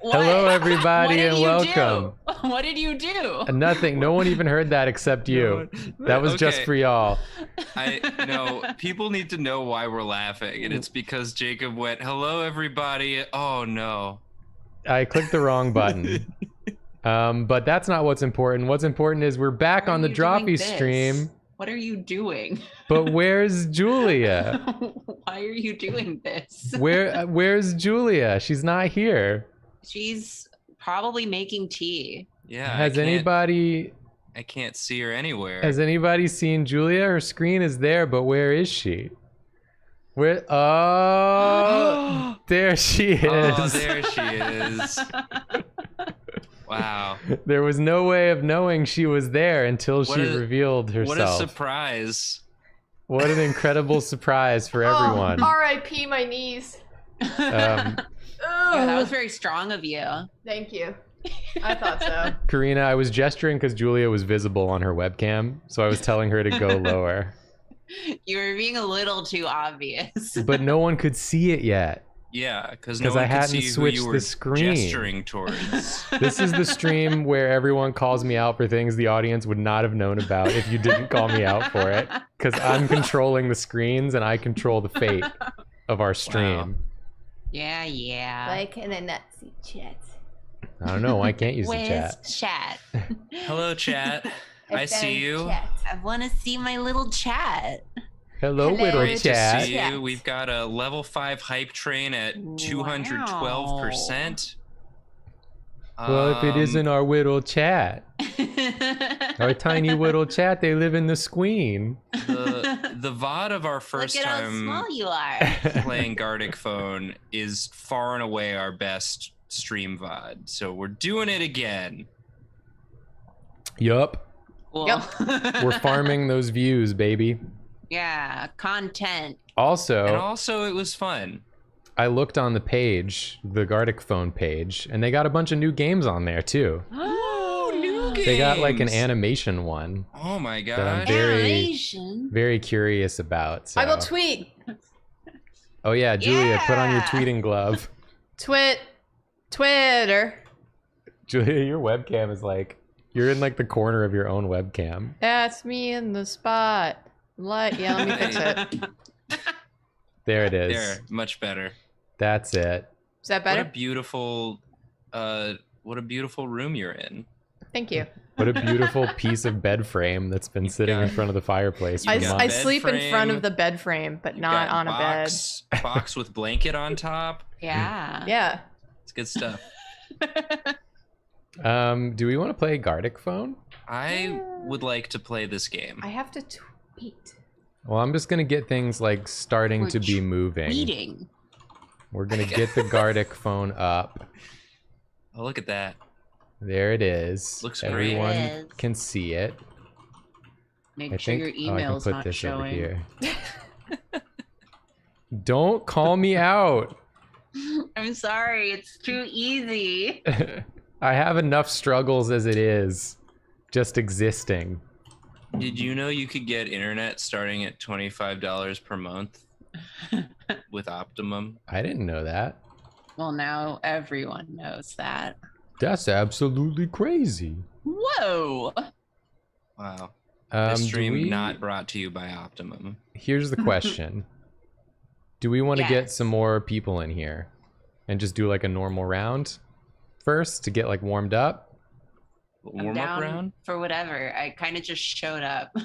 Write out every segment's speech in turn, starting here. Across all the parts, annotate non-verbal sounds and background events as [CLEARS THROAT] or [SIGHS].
Hello, [LAUGHS] everybody, and welcome. do? [LAUGHS] What did you do? Nothing. No one even heard that except [LAUGHS] you. That was just for y'all. I no. People need to know why we're laughing, and it's because Jacob went, "Hello, everybody." Oh no. I clicked the wrong button. Um, but that's not what's important. What's important is we're back Why on the you Drawfee stream. What are you doing? But where's Julia? Why are you doing this? Where uh, where's Julia? She's not here. She's probably making tea. Yeah. Has can't- anybody I can't see her anywhere. has anybody seen Julia? Her screen is there, but where is she? Where Oh [GASPS] there she is. oh, there she is. [LAUGHS] Wow. There was no way of knowing she was there until What she a- revealed herself. What a surprise. What an incredible surprise for everyone. Oh, R.I.P. my knees. Um, Yeah, that was very strong of you. Thank you. [LAUGHS] I thought so. Karina, I was gesturing because Julia was visible on her webcam, so I was telling her to go [LAUGHS] lower. You were being a little too obvious. But no one could see it yet. Yeah, because no I one could hadn't see who switched you the screen. gesturing towards. [LAUGHS] This is the stream where everyone calls me out for things the audience would not have known about if you didn't call me out for it. Because I'm controlling the screens and I control the fate of our stream. Yeah, yeah. Why can I not see chat? I don't know. I can't use the Where's chat. chat? [LAUGHS] Hello, chat. [LAUGHS] I see you. chat. I want to see my little chat. Hello, Hello, little Great to chat. see you. We've got a level five hype train at two hundred twelve percent. Well, if Um, it isn't our little chat, [LAUGHS] our tiny little chat, they live in the squeen. the the VOD of our first Look at how time small you are. [LAUGHS] playing Gartic Phone is far and away our best stream VOD. So we're doing it again. yup. Cool. [LAUGHS] We're farming those views, baby. yeah, content. Also, And also it was fun. I looked on the page, the Gartic phone page, and they got a bunch of new games on there too. Oh, new games. They got like an animation one. Oh my I'm very- Animation. Very curious about. So. I will tweet. Oh yeah, Julia, put on your tweeting glove. Twit. Twitter. Julia, your webcam is like you're in like the corner of your own webcam. That's me in the spot. Light. Yeah, let me fix it. [LAUGHS] There it is. There, much better. That's it. Is that better? What a beautiful uh what a beautiful room you're in. Thank you. What a beautiful [LAUGHS] piece of bed frame that's been sitting in front of the fireplace for I, I months. bed sleep in front of the bed frame, but You've not got on a bed. box, box with blanket on top. [LAUGHS] Yeah. Yeah. It's good stuff. [LAUGHS] Um, do we want to play Gartic phone? I would like to play this game. I have to tweet. Well, I'm just gonna get things like starting We're to be moving. Eating. We're gonna [LAUGHS] get the Gartic phone up. Oh, look at that. There it is. Looks great. Everyone There it is. can see it. Make I sure think your oh, I can email's put not this showing. over here. [LAUGHS] Don't call me out. [LAUGHS] I'm sorry, it's too easy. I have enough struggles as it is, just existing. Did you know you could get internet starting at $25 per month with Optimum? I didn't know that. Well, now everyone knows that. That's absolutely crazy. Whoa! Wow. Um, this stream we- not brought to you by Optimum. Here's the question: [LAUGHS] Do we want to get some more people in here, and just do like a normal round first to get like warmed up? I'm Warm up round? for whatever. I kind of just showed up. [LAUGHS]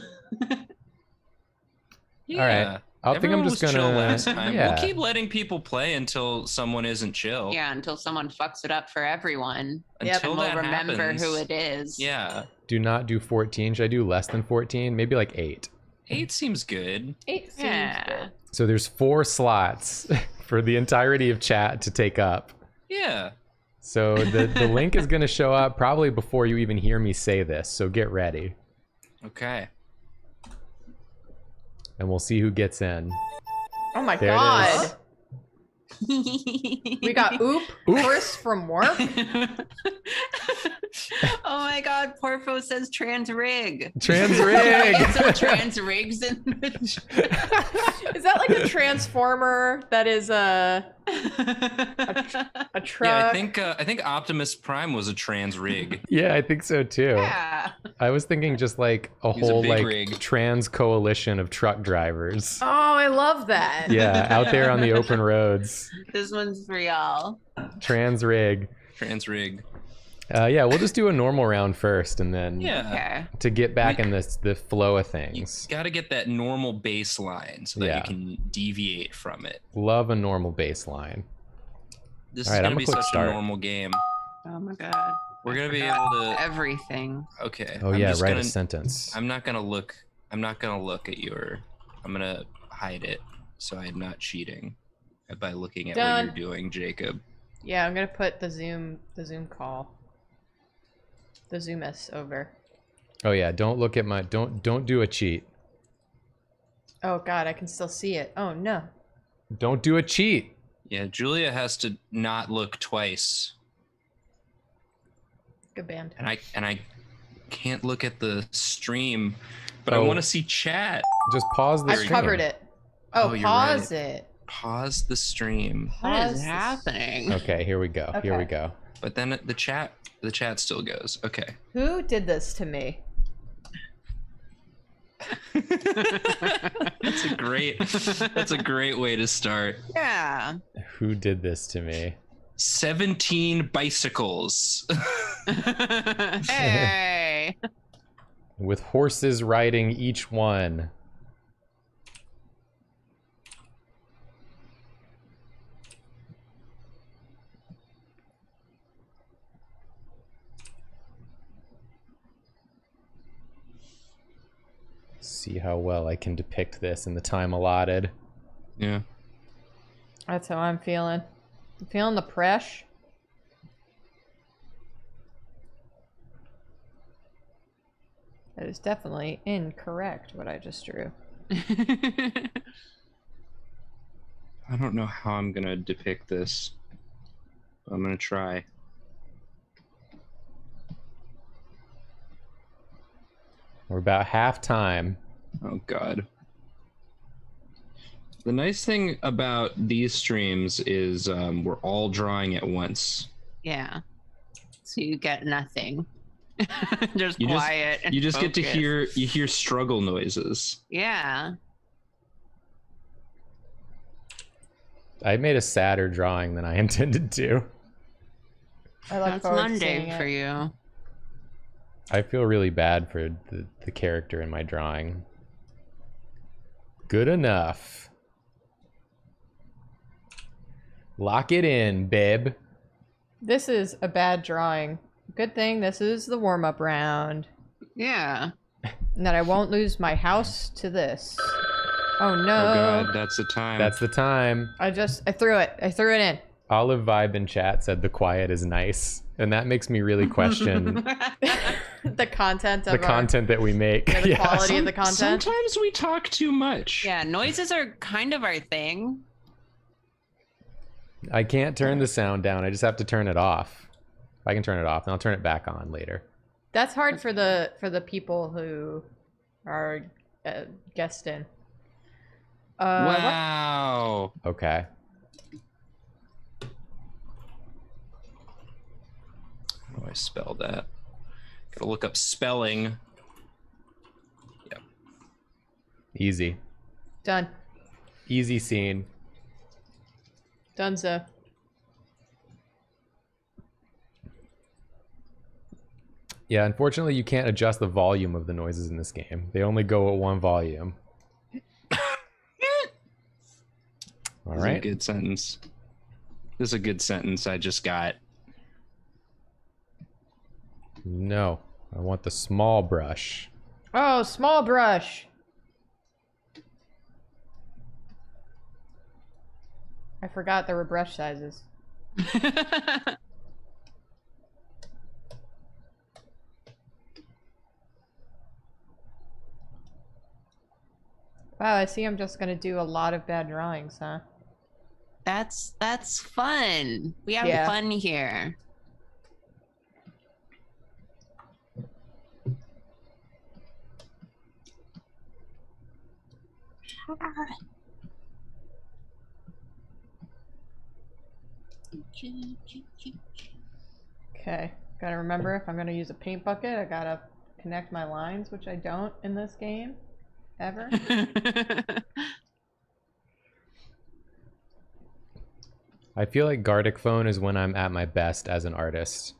Yeah. I think I'm just gonna. chill last [LAUGHS] time. Yeah. We'll keep letting people play until someone isn't chill. yeah, until someone fucks it up for everyone. Yep. Until and we'll that remember happens, who it is. Yeah. do not do 14. Should I do less than 14? Maybe like eight. Eight seems good. Eight seems Yeah. good. So there's four slots [LAUGHS] for the entirety of chat to take up. Yeah. So the, the link is going to show up probably before you even hear me say this. So get ready [LAUGHS] Okay. And we'll see who gets in. Oh my There god. Is. [LAUGHS] We got Oop, Chris from work. [LAUGHS] oh my god, Porfo says trans rig. Trans [LAUGHS] rig. Get some trans rigs in the Is that like a transformer that is a a truck? Yeah, I think uh, I think Optimus Prime was a trans rig. yeah, I think so too. yeah. I was thinking just like a He's whole big like rig. trans coalition of truck drivers. Oh, I love that. Yeah, out there on the open roads. This one's for y'all. Trans rig. Trans rig. Uh, yeah, we'll just do a normal round first, and then Yeah. To get back We- in this the flow of You things. got to get that normal baseline so that Yeah. you can deviate from it. Love a normal baseline. This All is right, gonna gonna be click such start. a normal game. Oh my god. We're gonna be able to. everything. Okay. Oh I'm yeah, just write gonna- a sentence. I'm not gonna look. I'm not gonna look at your. I'm gonna hide it so I'm not cheating by looking at Done. what you're doing, Jacob. Yeah, I'm gonna put the Zoom the Zoom call. The Zoom S over. Oh yeah, don't look at my don't don't do a cheat. Oh god, I can still see it. Oh no. Don't do a cheat. Yeah, Julia has to not look twice, Good band. and I and I can't look at the stream, but I Oh. want to see chat. Just pause the stream. I've covered it. Oh, Oh, you're pause it. Pause the stream, What Pause is this- happening? Okay, here we go. Here we go. but then the chat the chat still goes. Okay. Who did this to me? [LAUGHS] that's a great. That's a great way to start. Yeah. Who did this to me? 17 bicycles. [LAUGHS] [LAUGHS] hey. With horses riding each one. See how well I can depict this in the time allotted. yeah. That's how I'm feeling. I'm feeling the press. That is definitely incorrect what I just drew. [LAUGHS] I don't know how I'm gonna depict this. but I'm gonna try. We're about half time. Oh god. The nice thing about these streams is um, we're all drawing at once. yeah. So you get nothing. [LAUGHS] just You just- quiet. and You just get to hear you hear struggle noises. Yeah. I made a sadder drawing than I [LAUGHS] intended to. I look That's forward Monday for you. I feel really bad for the, the character in my drawing. Good enough. Lock it in, babe. This is a bad drawing. Good thing this is the warm up round. Yeah. And that I won't lose my house to this. Oh no. Oh god, that's the time. That's the time. I just I threw it. I threw it in. Olive Vibe in chat said the quiet is nice. And that makes me really question [LAUGHS] [LAUGHS] the content of the our, content that we make. yeah, the Yeah. quality of the content. Sometimes we talk too much. yeah. Noises are kind of our thing. I can't turn the sound down. I just have to turn it off. I can turn it off and I'll turn it back on later. That's hard for the for the people who are uh, guest in. Uh, what- wow. Okay. How do I spell that? Gotta look up spelling. Yep. Easy. Done. Easy scene. Dunzo. Yeah, unfortunately, you can't adjust the volume of the noises in this game. They only go at one volume. [LAUGHS] All This is a good sentence. This is a good sentence I just got. No, I want the small brush. Oh, small brush. I forgot there were brush sizes. Wow, I see I'm just gonna do a lot of bad drawings, huh? That's that's fun. We have Yeah. fun here. Okay. Gotta remember if I'm gonna use a paint bucket, I gotta connect my lines, which I don't in this game. Ever. [LAUGHS] I feel like Gartic phone is when I'm at my best as an artist.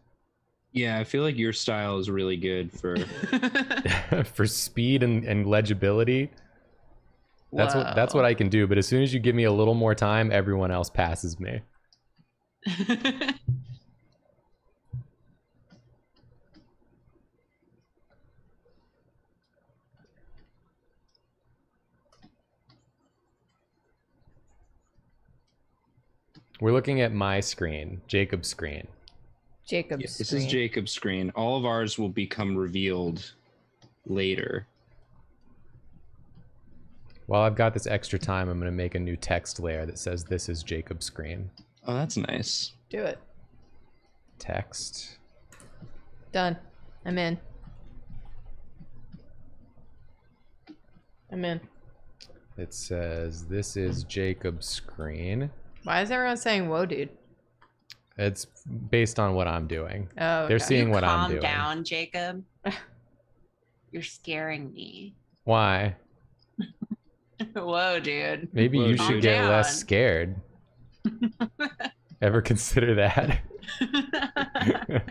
Yeah, I feel like your style is really good for. [LAUGHS] For speed and, and legibility, that's what that's what I can do. But as soon as you give me a little more time, everyone else passes me. [LAUGHS] We're looking at my screen, Jacob's screen. Jacob's. Yeah, this screen. is Jacob's screen. All of ours will become revealed later. While I've got this extra time, I'm going to make a new text layer that says this is Jacob's screen. Oh, that's nice. Do it. Text. Done. I'm in. I'm in. It says this is Jacob's screen. Why is everyone saying whoa, dude? It's based on what I'm doing. Oh, They're okay. seeing you what I'm calm doing. down, Jacob. [LAUGHS] You're scaring me. Why? [LAUGHS] Whoa, dude. Maybe Whoa, you dude. should get Calm less scared. [LAUGHS] Ever consider that? [LAUGHS]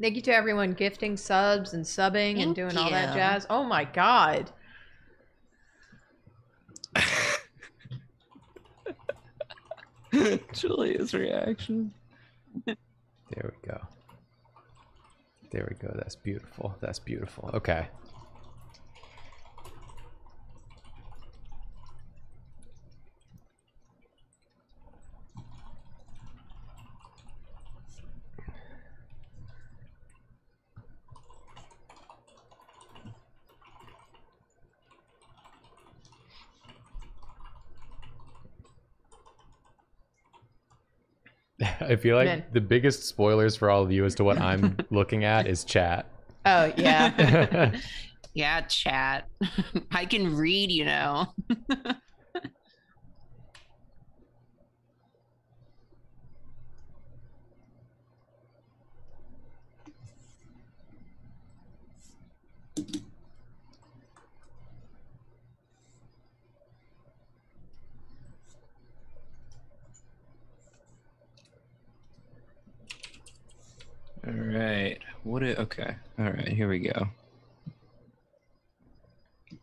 Thank you to everyone gifting subs and subbing and Thank doing all that jazz. Oh my god. Julia's reaction. There we go. There we go. That's beautiful. That's beautiful. Okay. [LAUGHS] I feel like Man. the biggest spoilers for all of you as to what I'm [LAUGHS] looking at is chat. Oh yeah. [LAUGHS] yeah, chat. I can read, you know. All right. What? It, okay. All right. Here we go.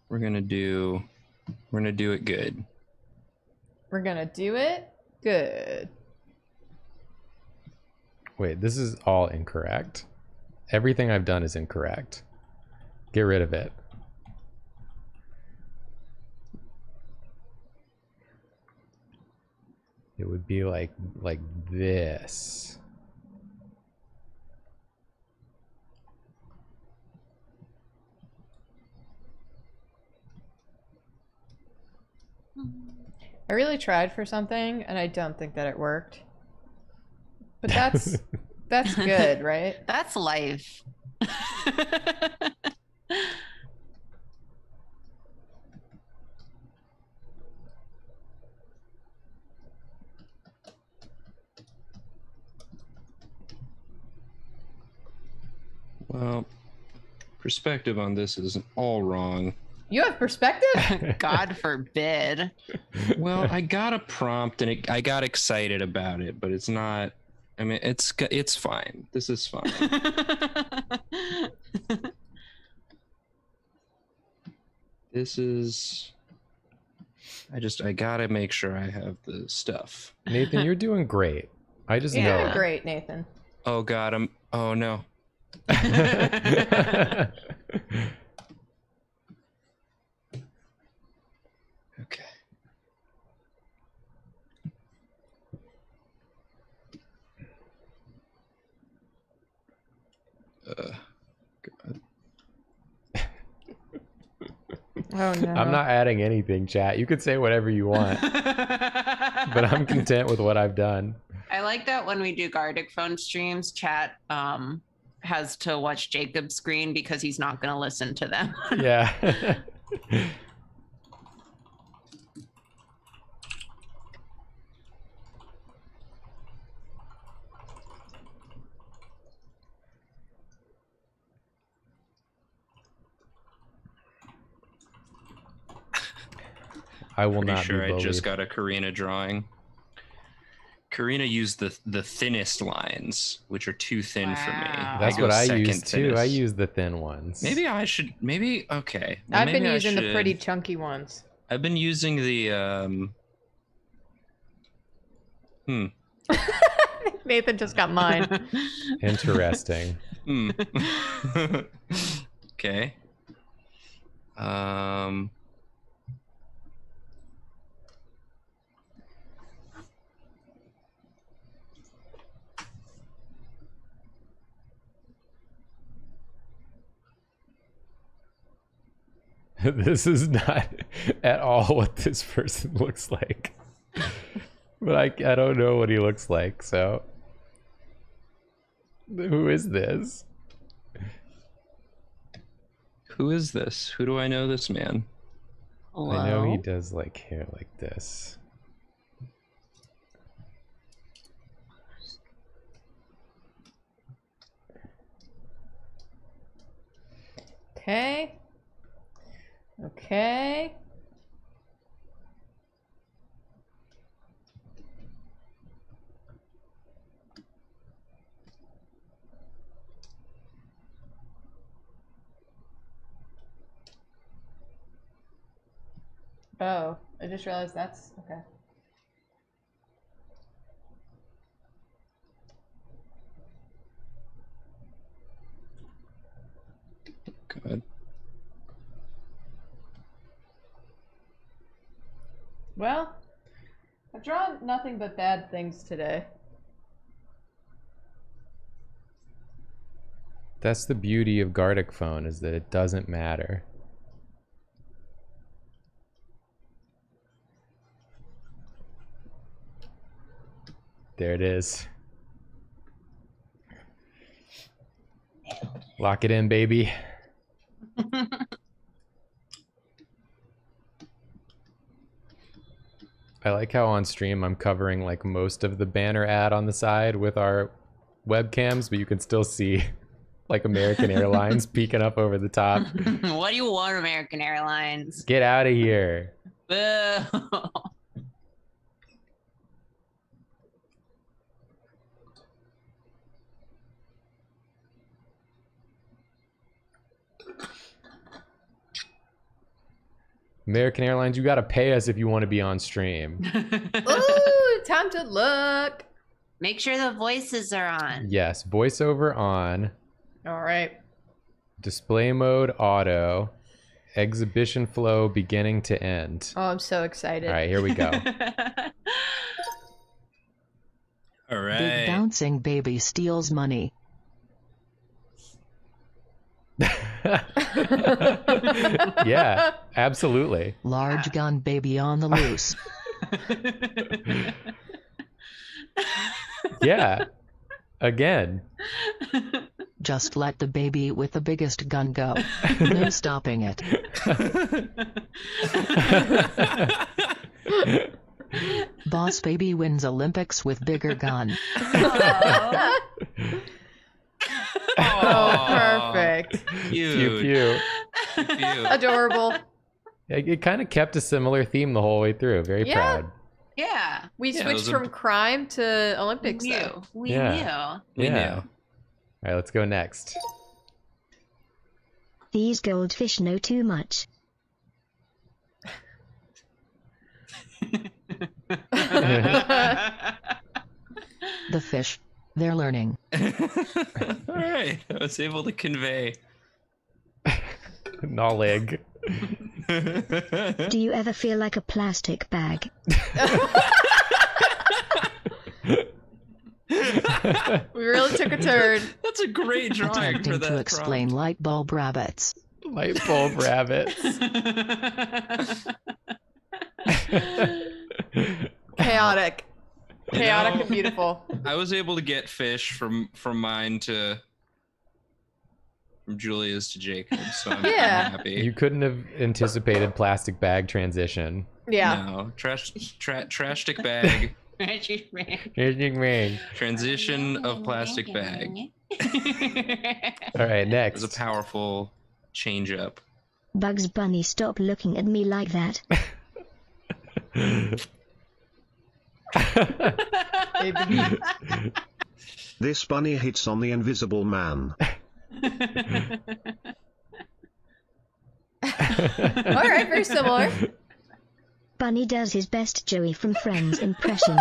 We're gonna do. We're gonna do it good. We're gonna do it. Good. Wait, this is all incorrect. Everything I've done is incorrect. Get rid of it. It would be like like this. I really tried for something and I don't think that it worked. But that's [LAUGHS] that's good, right? [LAUGHS] That's life. [LAUGHS] Well, perspective on this is all wrong. You have perspective? [LAUGHS] God forbid. Well, I got a prompt and it, I got excited about it, but it's not. I mean, it's it's fine. This is fine. [LAUGHS] this is. I just I gotta make sure I have the stuff. Nathan, you're [LAUGHS] doing great. I just know Yeah. it. Great, Nathan. Oh God, I'm. Oh no. Oh [LAUGHS] no. I'm not adding anything, chat. You could say whatever you want, [LAUGHS] but I'm content with what I've done. I like that when we do Gartic phone streams, chat um has to watch Jacob's screen because he's not going to listen to them. Yeah. [LAUGHS] I will Pretty not sure be I just got a Karina drawing. Karina used the the thinnest lines, which are too thin for me. That's go what I second use too. I use the thin ones. Maybe I should. Maybe okay. I've been maybe I using the pretty chunky ones. I've been using the um. Hmm. [LAUGHS] Nathan just got mine. [LAUGHS] Interesting. Hmm. [LAUGHS] okay. Um. [LAUGHS] this is not at all what this person [LAUGHS] looks like. but I, I don't know what he looks like, so. Who is this? Who is this? Who do I know this man? I know he does like hair like this. Okay. Okay. Oh, I just realized that's okay. God. Well, I've drawn nothing but bad things today. That's the beauty of Gartic phone is that it doesn't matter. There it is. Lock it in, baby. [LAUGHS] I like how on stream I'm covering like most of the banner ad on the side with our webcams, but you can still see like American [LAUGHS] Airlines peeking up over the top. [LAUGHS] what do you want, American Airlines? Get out of here. Boo. [LAUGHS] American Airlines, you got to pay us if you want to be on stream. [LAUGHS] Ooh, time to look. Make sure the voices are on. Yes, voiceover on, All right. display mode auto, exhibition flow beginning to end. Oh, I'm so excited. All right, here we go. [LAUGHS] All right. Big bouncing baby steals money. [LAUGHS] [LAUGHS] yeah, absolutely. Large gun baby on the loose. [LAUGHS] Yeah. Again. Just let the baby with the biggest gun go. No [LAUGHS] stopping it. Boss baby wins Olympics with bigger gun. Aw. Oh, [LAUGHS] perfect. Pew Cute. pew. Cute. [LAUGHS] Adorable. It, it kind of kept a similar theme the whole way through. Very Yeah. proud. yeah. We Yeah, switched was a- from crime to Olympics, knew. though. We Yeah. We yeah. knew. All right, let's go next. These goldfish know too much. [LAUGHS] The fish. They're learning. [LAUGHS] All right. I was able to convey. [LAUGHS] Nolig. [LAUGHS] Do you ever feel like a plastic bag? We really took a turn. That's a great drawing for Attempting that. to explain light bulb rabbits. Light bulb rabbits. Chaotic. You Chaotic know- and beautiful. I was able to get fish from from mine to from Julia's to Jacob, so I'm, I'm Yeah. happy. You couldn't have anticipated plastic bag transition. Yeah. No, trash tra- trash stick [LAUGHS] bag transition of plastic bag. [LAUGHS] All right, next. It next. was a powerful change up. Bugs Bunny, stop looking at me like that. [LAUGHS] Baby. [LAUGHS] This bunny hits on the invisible man. [LAUGHS] All right, very similar. Bunny does his best Joey from Friends impression.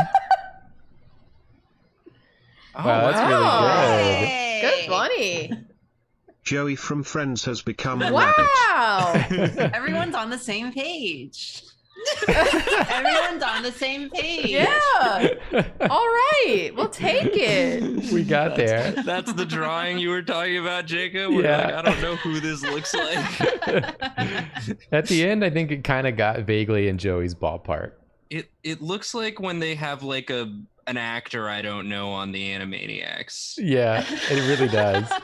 Oh, [LAUGHS] Wow, that's really oh, good. Hey. Good bunny. Joey from Friends has become a rabbit. Wow. Everyone's on the same page. Everyone's on the same page. Yeah. All right. We'll take it. we got there. That's the drawing you were talking about, Jacob. Where Yeah. like, I don't know who this looks like. [LAUGHS] At the end, I think it kind of got vaguely in Joey's ballpark. It it looks like when they have like a an actor I don't know on the Animaniacs. Yeah, it really does. [LAUGHS]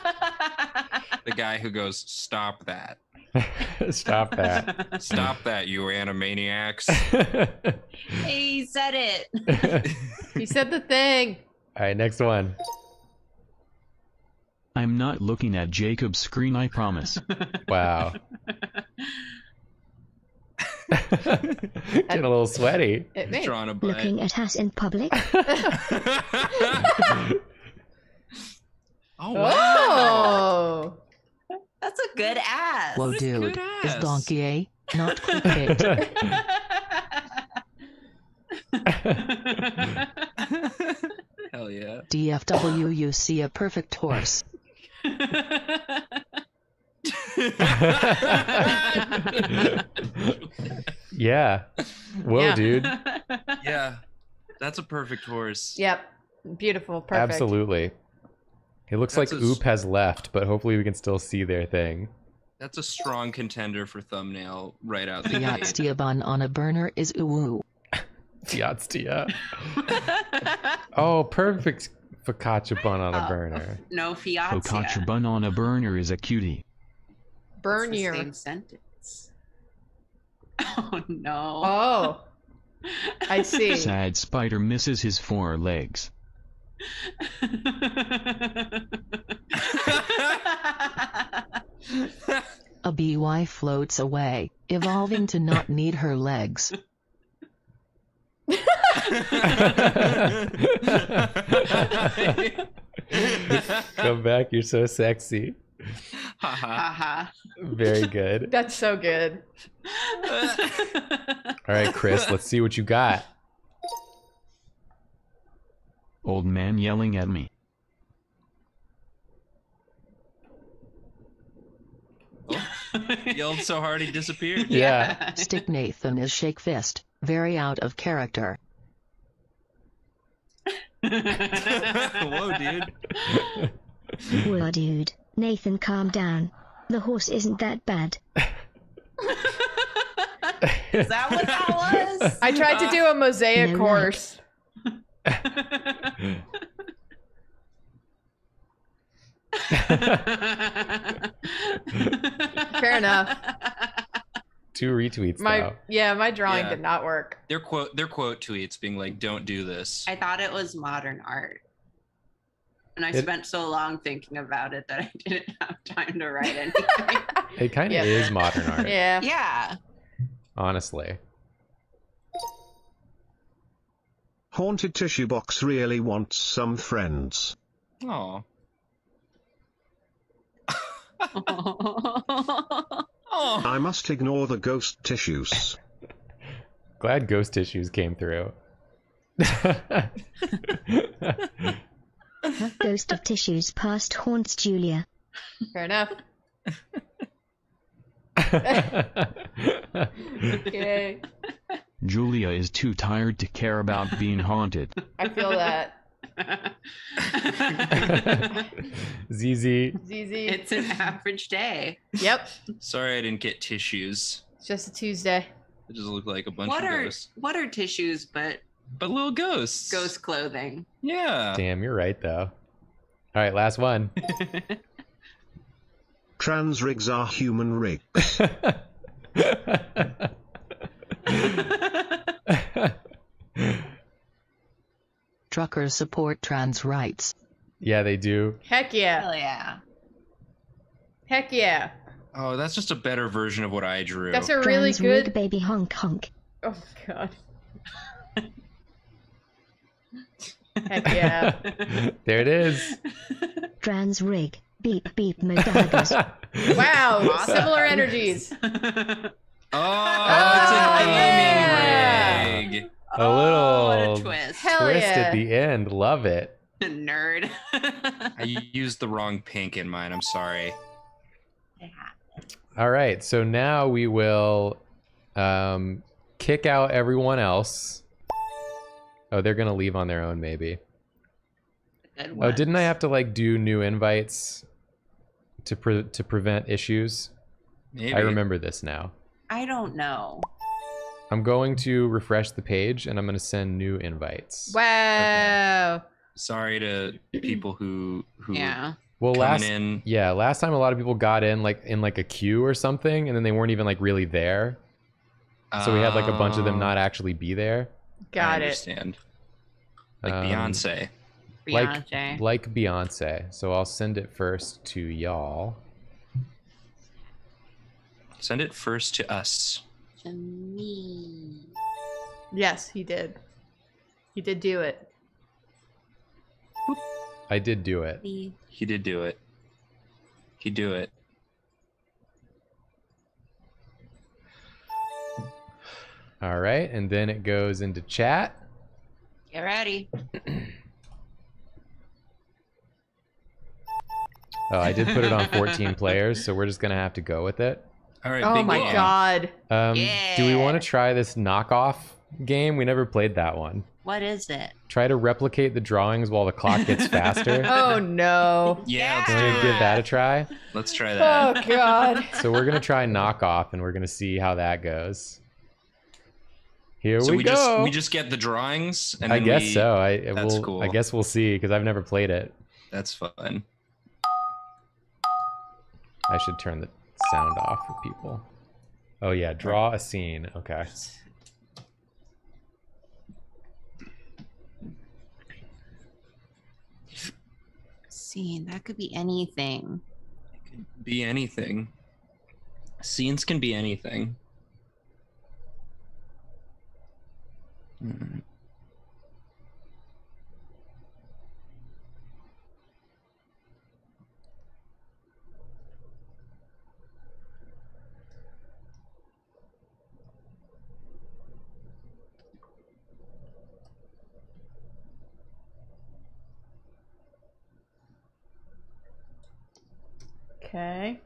The guy who goes, "Stop that! [LAUGHS] Stop that. Stop that! You Animaniacs!" [LAUGHS] he said it. [LAUGHS] He said the thing. All right, next one. I'm not looking at Jacob's screen, I promise. Wow. Getting a little sweaty. It may. Drawing a butt. Looking at us in public. oh wow! Oh. That's a good ass. Whoa, What dude. good Is donkey A? Not [LAUGHS] clickbait. [LAUGHS] Hell yeah! DFW, you see a perfect horse. [LAUGHS] yeah. Whoa, Yeah. dude. yeah, that's a perfect horse. Yep. Beautiful. Perfect. Absolutely. It looks That's like a s- Oop has left, but hopefully we can still see their thing. That's a strong contender for thumbnail right out the The gate. Yatstia bun on a burner is uwu. [LAUGHS] Yatstia. [LAUGHS] Oh, perfect focaccia bun on a Oh. burner. no fiat. Focaccia bun on a burner is a cutie. Burn your. same sentence. Oh no. Oh. I [LAUGHS] see. Sad spider misses his four legs. A BY floats away, evolving to not need her legs. Come back, you're so sexy. Haha. Haha. Very good. That's so good. All right, Chris, let's see what you got. Old man yelling at me. [LAUGHS] Yelled so hard he disappeared. Yeah. [LAUGHS] Stick Nathan is shake fist, very out of character. [LAUGHS] Whoa, dude. Whoa, dude. Nathan, calm down. The horse isn't that bad. Is that what that was? I tried to do a mosaic No, horse. [LAUGHS] Fair enough. Two retweets My now. yeah, my drawing Yeah. did not work. Their quote, their quote tweets being like, "Don't do this." I thought it was modern art. And I It- spent so long thinking about it that I didn't [LAUGHS] have time to write [LAUGHS] anything. It kind of Yeah. is modern art, Yeah. yeah. honestly. Haunted tissue box really wants some friends. Oh. [LAUGHS] I must ignore the ghost tissues. Glad ghost tissues came through. [LAUGHS] Ghost of tissues past haunts Julia. Fair enough. [LAUGHS] Okay. Julia is too tired to care about being haunted. [LAUGHS] I feel that. [LAUGHS] [LAUGHS] ZZ. ZZ. it's an average day. Yep. Sorry I didn't get tissues. It's just a Tuesday. It just looked like a bunch What of are ghosts. what are tissues but But little ghosts. ghost clothing? Yeah. Damn, you're right though. All right, last one. Trans rigs are human rigs. [LAUGHS] Truckers support trans rights. yeah, they do. Heck yeah. Hell yeah. Heck yeah. Oh, that's just a better version of what I drew. That's a really Trans good. baby honk honk. Oh god. Heck yeah. [LAUGHS] there it is. Trans rig. Beep beep modaggers. [LAUGHS] Wow. Similar energies. Oh, it's a gaming yeah. rig. A Oh, what little a twist. Hell Twist yeah. at the end. Love it. Nerd. [LAUGHS] I used the wrong pink in mine. I'm sorry. Yeah. All right, so now we will um, kick out everyone else. Oh, they're gonna leave on their own, maybe. Oh, didn't I have to like do new invites to pre- to prevent issues? Maybe. I remember this now. I don't know. I'm going to refresh the page and I'm gonna send new invites. Wow. Sorry to [CLEARS THROAT] people who who Yeah. Well, last in. yeah, last time a lot of people got in like in like a queue or something, and then they weren't even like really there. So we had like a bunch of them not actually be there. Got I it. understand. Like Um, Beyonce. Like Beyonce. like Beyonce. So I'll send it first to y'all. Send it first to us. To me. Yes, he did. He did do it. I did do it. Me. He did do it. He do it. All right, and then it goes into chat. Get ready. [CLEARS THROAT] Oh, I did put it on 14 players, so we're just gonna have to go with it. All right. Oh my game. god. Um, Do we want to try this knockoff game? We never played that one. What is it? Try to replicate the drawings while the clock gets [LAUGHS] faster. Oh no. Yeah, let's, do give that a try. let's try that. Oh god. [LAUGHS] So we're gonna try knockoff, and we're gonna see how that goes. Here so we, we, go. just we just get the drawings and I then guess we- so. I That's will. cool. I guess we'll see because I've never played it. That's fun. I should turn the sound off for people. Oh yeah, draw a scene. Okay. Scene. That could be anything. It could be anything. Scenes can be anything. Mm. Okay.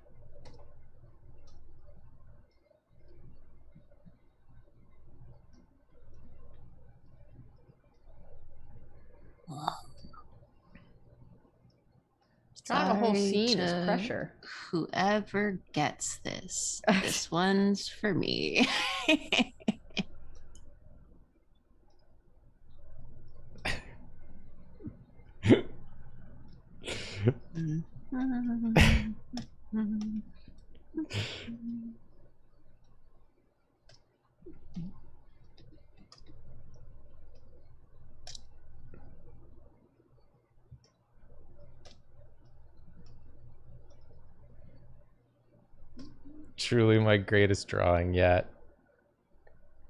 Not a whole scene to is pressure. Whoever gets this, [LAUGHS] this one's for me. [LAUGHS] Mm-hmm. Truly my greatest drawing yet.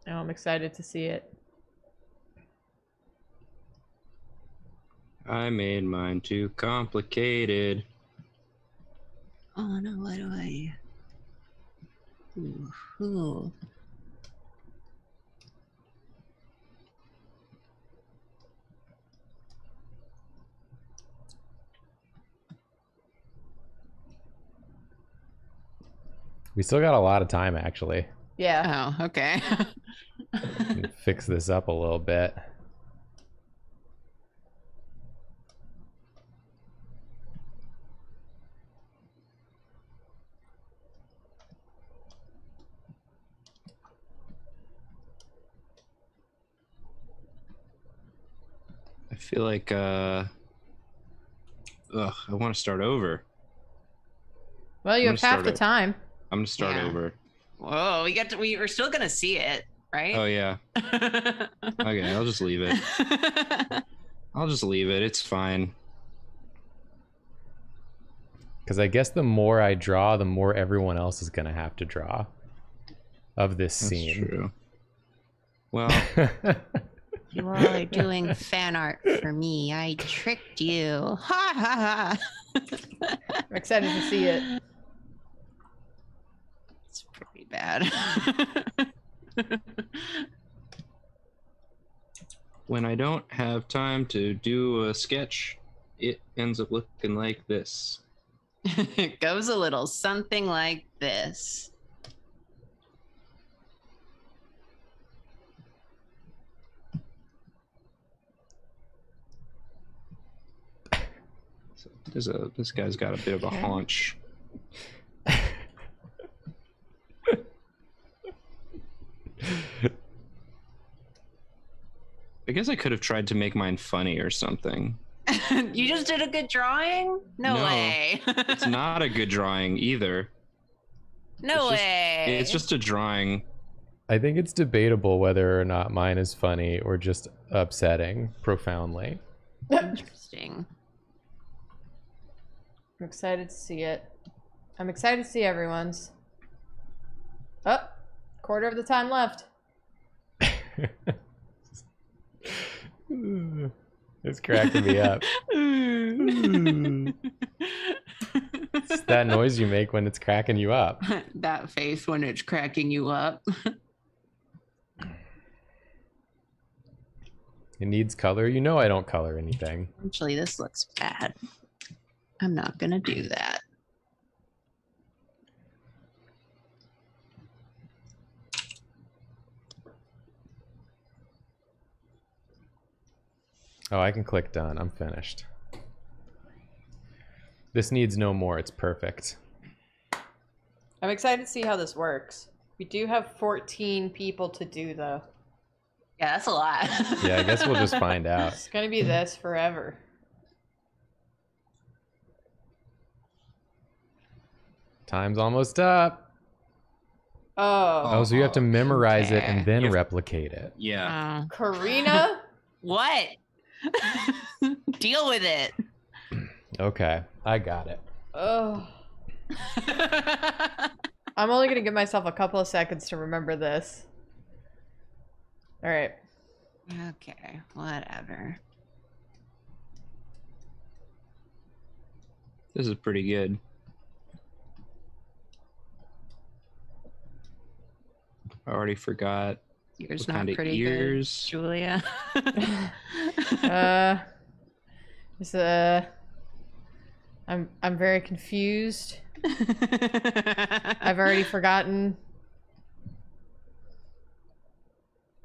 Oh, I'm excited to see it. I made mine too complicated. Oh no, what do I? Ooh, ooh. We still got a lot of time actually. Yeah. Oh, okay. [LAUGHS] Fix this up a little bit. Feel like uh ugh, I want to start over. Well, you have half the it. time. I'm gonna start Yeah. over. Whoa, we got to. We, we're still gonna see it, right? Oh yeah. [LAUGHS] Okay, I'll just leave it. [LAUGHS] I'll just leave it. It's fine. Because I guess the more I draw, the more everyone else is gonna have to draw of this That's scene. true. [LAUGHS] Well, you all are [LAUGHS] doing fan art for me. I tricked you. Ha ha ha. I'm excited to see it. It's pretty bad. [LAUGHS] when I don't have time to do a sketch, it ends up looking like this. [LAUGHS] it goes a little something like this. There's a this guy's got a bit of a haunch. I guess I could have tried to make mine funny or something. [LAUGHS] you just did a good drawing? No, No, way. It's not a good drawing either. [LAUGHS] no it's just- way. It's just a drawing. I think it's debatable whether or not mine is funny or just upsetting profoundly. interesting. I'm excited to see it. I'm excited to see everyone's. Oh, quarter of the time left. [LAUGHS] it's cracking me up. [LAUGHS] It's that noise you make when it's cracking you up. [LAUGHS] that face when it's cracking you up. It needs color. You know I don't color anything. Actually, this looks bad. I'm not gonna do that. Oh, I can click done. I'm finished. This needs no more. It's perfect. I'm excited to see how this works. We do have 14 people to do though. Yeah, that's a lot. Yeah, I guess we'll just [LAUGHS] find out. It's gonna be this forever. Time's almost up. Oh, Oh, so you have to memorize it and then You have- replicate it. Yeah. Oh. Karina. [LAUGHS] what? [LAUGHS] Deal with it. Okay, I got it. oh, [LAUGHS] I'm only gonna give myself a couple of seconds to remember this. All right. okay, whatever. This is pretty good. I already forgot Yours what not kind of pretty ears. good, Julia. [LAUGHS] Uh, it's uh, I'm I'm very confused. I've already forgotten.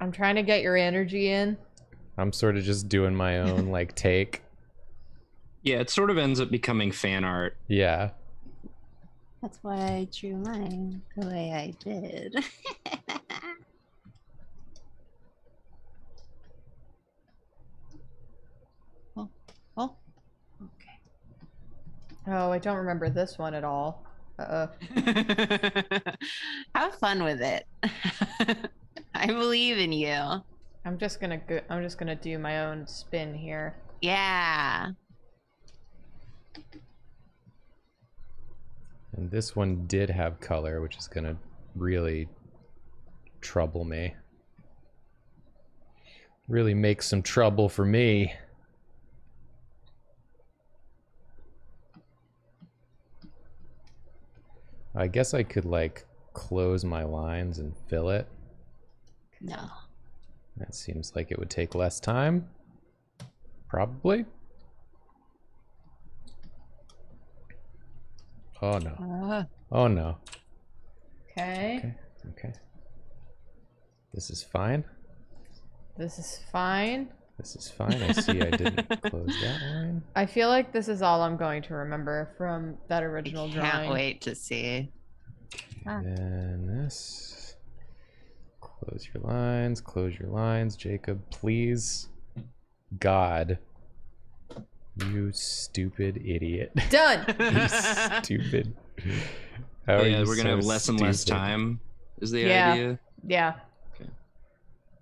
I'm trying to get your energy in. I'm sort of just doing my own like take. [LAUGHS] Yeah, it sort of ends up becoming fan art. Yeah. That's why I drew mine the way I did. [LAUGHS] oh, oh, okay. Oh, I don't remember this one at all. Uh oh. [LAUGHS] Have fun with it. [LAUGHS] I believe in you. I'm just gonna go. I'm just gonna do my own spin here. Yeah. And this one did have color, which is gonna really trouble me. Really make some trouble for me. I guess I could like close my lines and fill it. No. That seems like it would take less time. Probably. Oh no. Uh, Oh no. Okay. Okay. Okay. This is fine. This is fine. This is fine. I see I didn't [LAUGHS] close that line. I feel like this is all I'm going to remember from that I original can't drawing. wait to see. Ah. And this. Close your lines. Close your lines. Jacob, please. God, You stupid idiot. [LAUGHS] Done. you stupid. How [LAUGHS] Oh, are yeah, you we're gonna so have less and less time. Is the Yeah. idea? Yeah.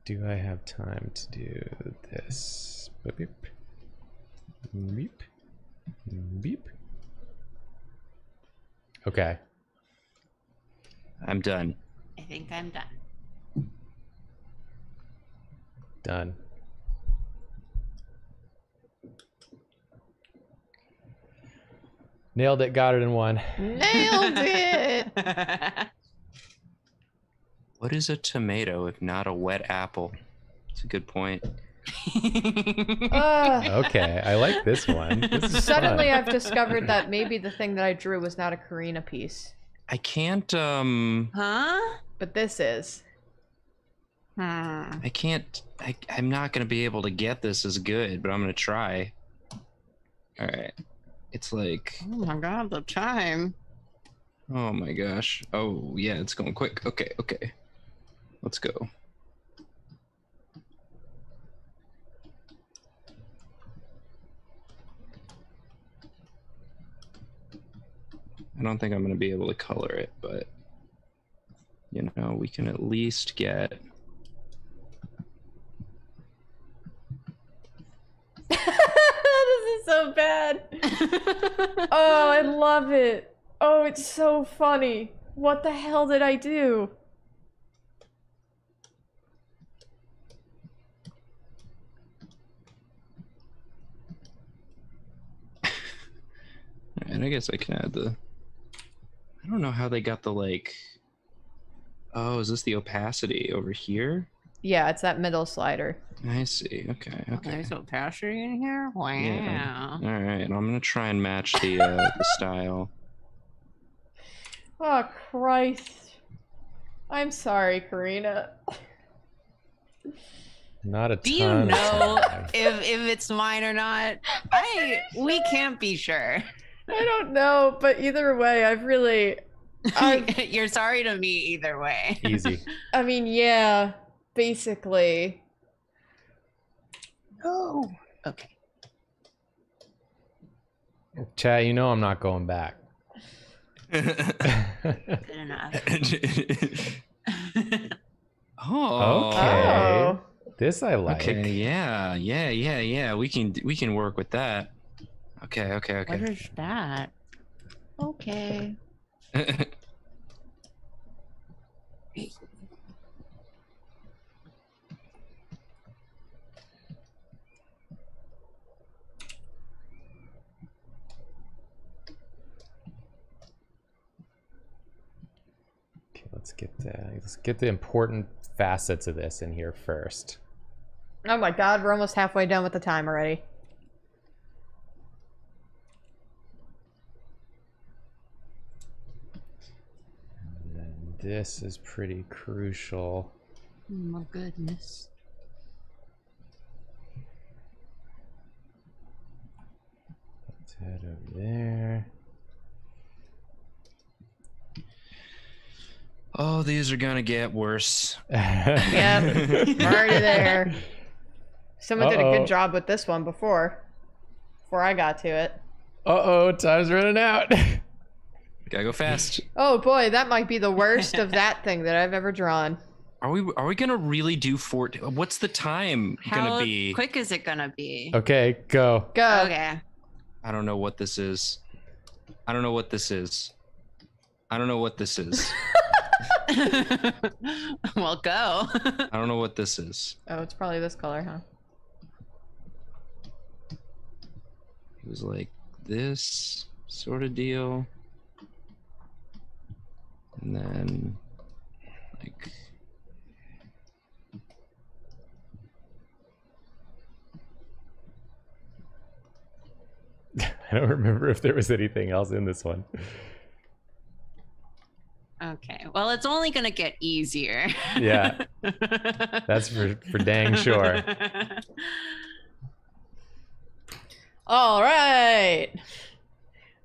Do I have time to do this? Beep. Beep. Beep. Okay. I'm done. I think I'm done. Done. Nailed it. Got it in one. Nailed it. [LAUGHS] What is a tomato if not a wet apple? It's a good point. [LAUGHS] Ugh. Okay, I like this one. This Suddenly, fun. I've discovered that maybe the thing that I drew was not a Karina piece, I can't um huh? but this is. Hmm. I can't I I'm not gonna be able to get this as good, but I'm gonna try. Alright. It's like Oh my god, the time. oh my gosh. Oh yeah, it's going quick. Okay, okay. Let's go. I don't think I'm going to be able to color it, but you know, we can at least get this [LAUGHS] is so bad. [LAUGHS] oh, I love it. Oh, it's so funny. What the hell did I do? And I guess I can add the. I don't know how they got the like. Oh, is this the opacity over here? Yeah, it's that middle slider. I see. Okay. Okay. There's opacity in here? Wow. Yeah. All right. I'm gonna try and match the uh, the style. Oh, Christ. I'm sorry, Karina. Not a Do you ton of know if if it's mine or not? I we can't be sure. I don't know, but either way, I've really. I've, [LAUGHS] You're sorry to me either way. Easy. I mean, yeah, basically. No. Okay. Chat, you know I'm not going back. [LAUGHS] Good enough. [LAUGHS] oh. Okay. Oh. This I like. Okay. Yeah. Yeah. Yeah. Yeah. We can we can work with that. Okay. Okay. Okay. is that? Okay. [LAUGHS] let's get the let's get the important facets of this in here first. Oh my god, we're almost halfway done with the time already. And then this is pretty crucial. Oh my goodness. Let's head over there. Oh, these are gonna get worse. [LAUGHS] Yep, [LAUGHS] we're already there. Someone did a good job with this one before. Before I got to it. Uh oh, time's running out. [LAUGHS] Gotta go fast. Oh boy, that might be the worst of that thing that I've ever drawn. Are we are we gonna really do four? What's the time How gonna be? How quick is it gonna be? okay, go. Go. Okay. I don't know what this is. I don't know what this is. I don't know what this is. [LAUGHS] well, go. [LAUGHS] I don't know what this is. Oh, it's probably this color, huh? It was like this sort of deal. And then like [LAUGHS] I don't remember if there was anything else in this one. Okay. Well, it's only gonna get easier. Yeah, that's for for dang sure. All right.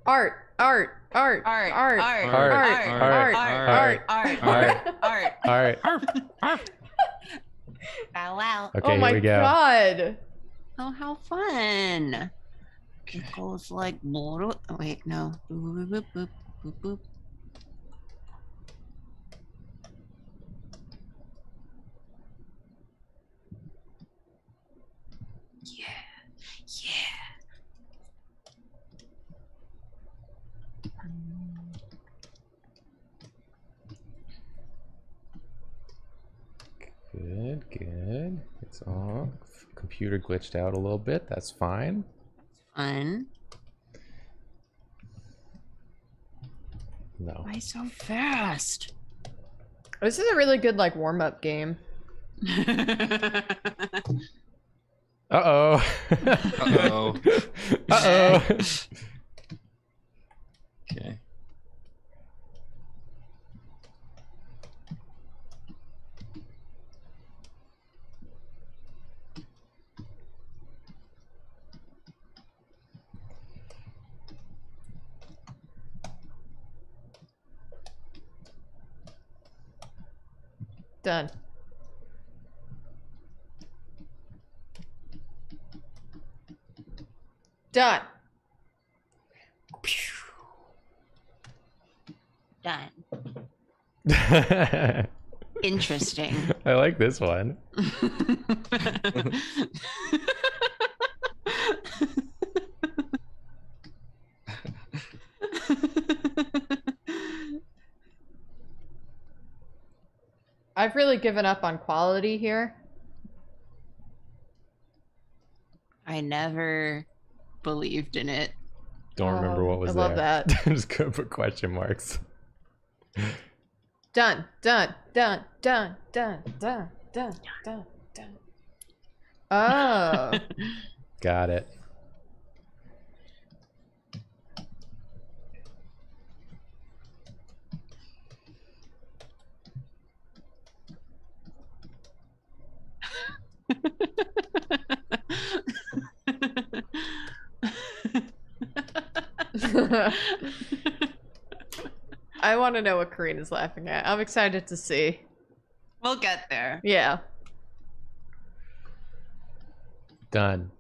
Art, art, art, Art, art, art, Art, art, art, art, art, art, Art. art. All right. Bow wow. Okay, oh my here we go. god. Oh, how fun. Okay. It goes like oh, wait, no. Boop, boop, boop, boop, boop. Yeah. Yeah. Good, good. It's off. Computer glitched out a little bit. That's fine. Fun. No. Why so fast? This is a really good like warm up game. [LAUGHS] Uh oh. Uh-oh. uh oh. [LAUGHS] Okay. Done. Done. Done. [LAUGHS] Interesting. I like this one. I've really given up on quality here. I never believed in it. Don't remember Oh, what was I love there. that. [LAUGHS] I'm just gonna put question marks. Done. Done. Done. Done. Done. Done. Done. Done. Done. Oh. [LAUGHS] Got it. [LAUGHS] [LAUGHS] I want to know what Karina's laughing at. I'm excited to see. we'll get there. Yeah. Done.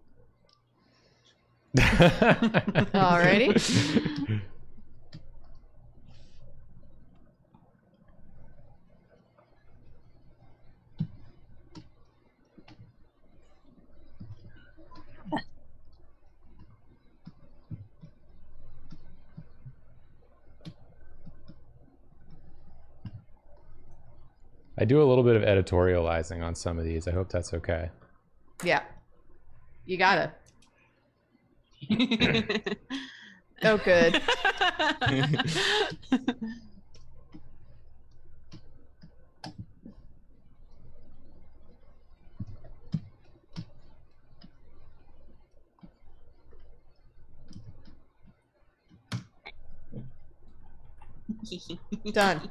Alrighty. [LAUGHS] I do a little bit of editorializing on some of these. I hope that's okay. Yeah. You gotta. [LAUGHS] Oh, good. [LAUGHS] Done.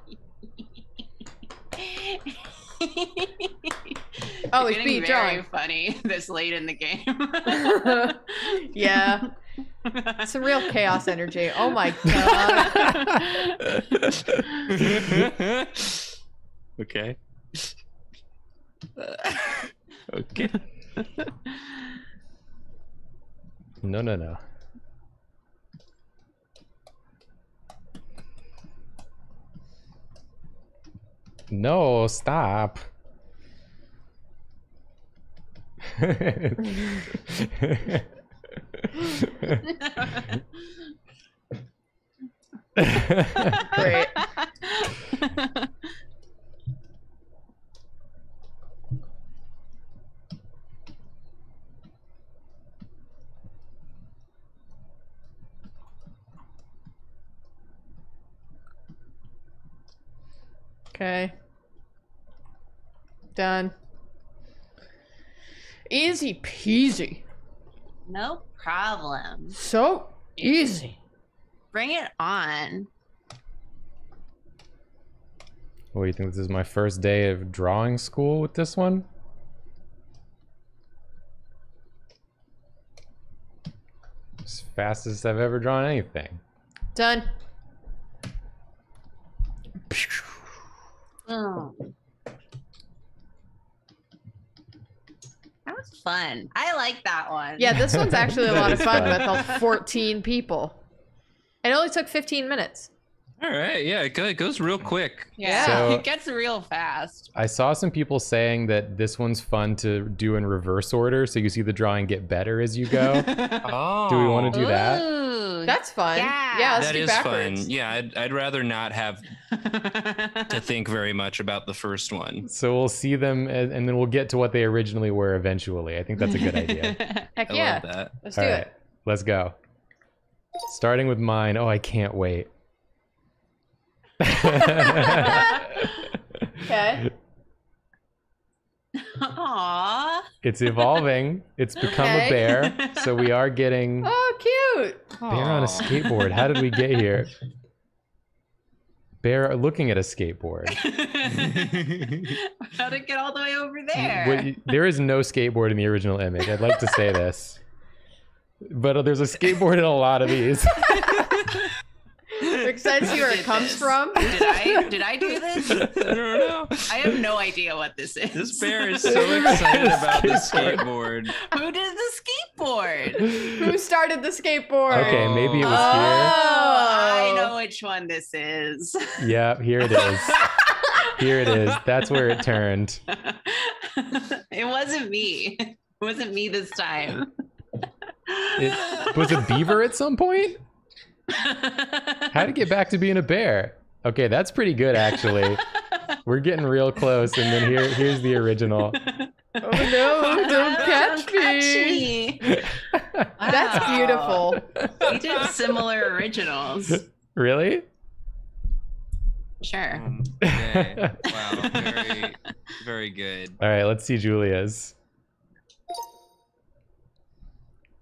[LAUGHS] Oh, it's Getting beat very drawing. funny [LAUGHS] this late in the game. [LAUGHS] yeah. It's a real chaos energy. Oh my god. okay. okay. No, no, no. No, stop. Great. [LAUGHS] Okay. Done. Easy peasy. no problem. So easy. Bring it on. What do you think? This is my first day of drawing school with this one? As fastest I've ever drawn anything. Done. Oh. That was fun. I like that one. Yeah, this one's actually a [LAUGHS] lot of fun fun. with all 14 people. It only took 15 minutes. All right, yeah, it goes real quick. Yeah, So- [LAUGHS] it gets real fast. I saw some people saying that this one's fun to do in reverse order, so you see the drawing get better as you go. [LAUGHS] Oh, Do we want to do that? That's fun. Yeah. Yeah, let's That do is backwards. fun. Yeah, I'd, I'd rather not have [LAUGHS] to think very much about the first one. So we'll see them, and, and then we'll get to what they originally were eventually. I think that's a good idea. Heck I yeah. love that. Let's do All it. right, let's go. Starting with mine. Oh, I can't wait. [LAUGHS] Okay. Aww. it's evolving. It's become Okay. a bear. So we are getting [LAUGHS] Oh, cute. Bear on a skateboard. How did we get here? Bear looking at a skateboard. [LAUGHS] How'd it get all the way over there? There is no skateboard in the original image. I'd like to say this. But there's a skateboard in a lot of these. We're see where it comes this. from. Did I did I do this? [LAUGHS] I don't know. I have no idea what this is. This bear is [LAUGHS] so excited about the skateboard. Who did the skateboard? [LAUGHS] Who started the skateboard? Okay, maybe it was Oh, I Oh. know which one this is. here. Yeah, here it is. Here it is. That's where it turned. it wasn't me. It wasn't me this time. It, was it beaver at some point? How to get back to being a bear? Okay, that's pretty good actually. We're getting real close, and then here here's the original. [LAUGHS] Oh no, don't catch me. me. [LAUGHS] That's beautiful. We did similar originals. [LAUGHS] Really? Sure. Um, okay. Wow. Very, very good. All right, let's see Julia's.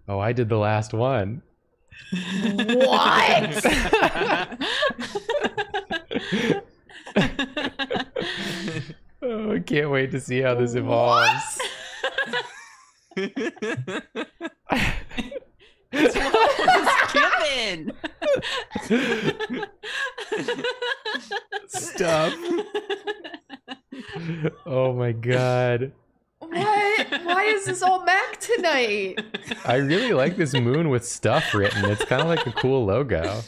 Oh, I did the last one. What? Oh, I can't wait to see how this evolves. It's what was given. Stuff. Oh my god. What? Why is this all Mac tonight? I really like this moon with stuff written. It's kind of like a cool logo.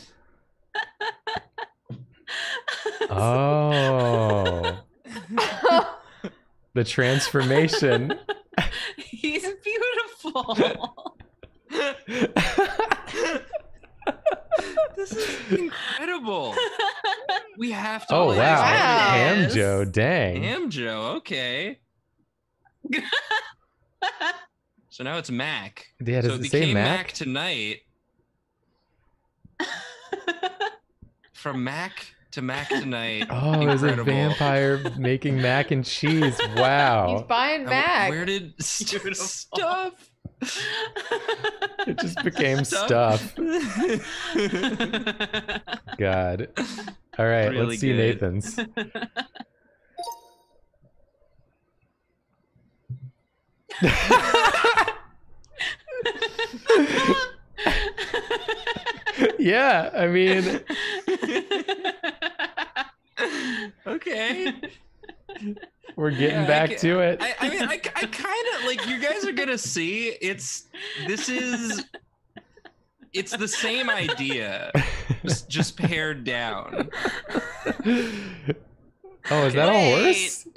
Oh. The transformation. He's beautiful. this is incredible. We have to. Oh wow. Wow. Ham Joe, dang. Ham Joe. Okay. [LAUGHS] So now it's Mac. Yeah, so does it it say became Mac? tonight. [LAUGHS] From Mac to Mac tonight. [LAUGHS] Oh, there's a vampire making mac and cheese. Wow. He's buying Mac. Where did st- Beautiful. stuff? It just became stuff. God. All right, Really let's see good. Nathan's. [LAUGHS] yeah, I mean, okay. we're getting Yeah, back to it. I, I mean, I, I kind of like you guys are gonna see. It's this is. It's the same idea, just, just pared down. [LAUGHS] oh, is that a horse? [LAUGHS]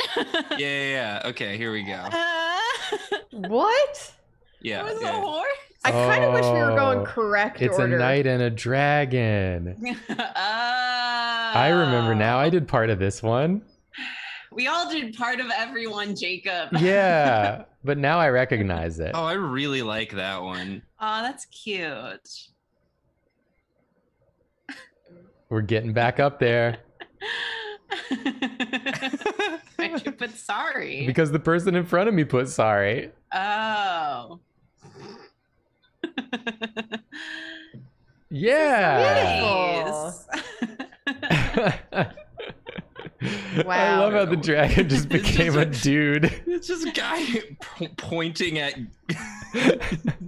Yeah, yeah, yeah. Okay, here we go. Uh-huh. [LAUGHS] What? Yeah, was yeah. a horse? I kind of wish we were going Oh, correct It's order. a knight and a dragon. I [LAUGHS] ah. I remember now. I did part of this one. We all did part of everyone, Jacob. Yeah, but now I recognize it. Oh, I really like that one. Oh, that's cute. We're getting back up there I should put sorry. [LAUGHS] because the person in front of me put sorry. oh. [LAUGHS] Yeah. Nice. [LAUGHS] I love how the dragon just It's just became a a- dude. It's just a guy pointing at.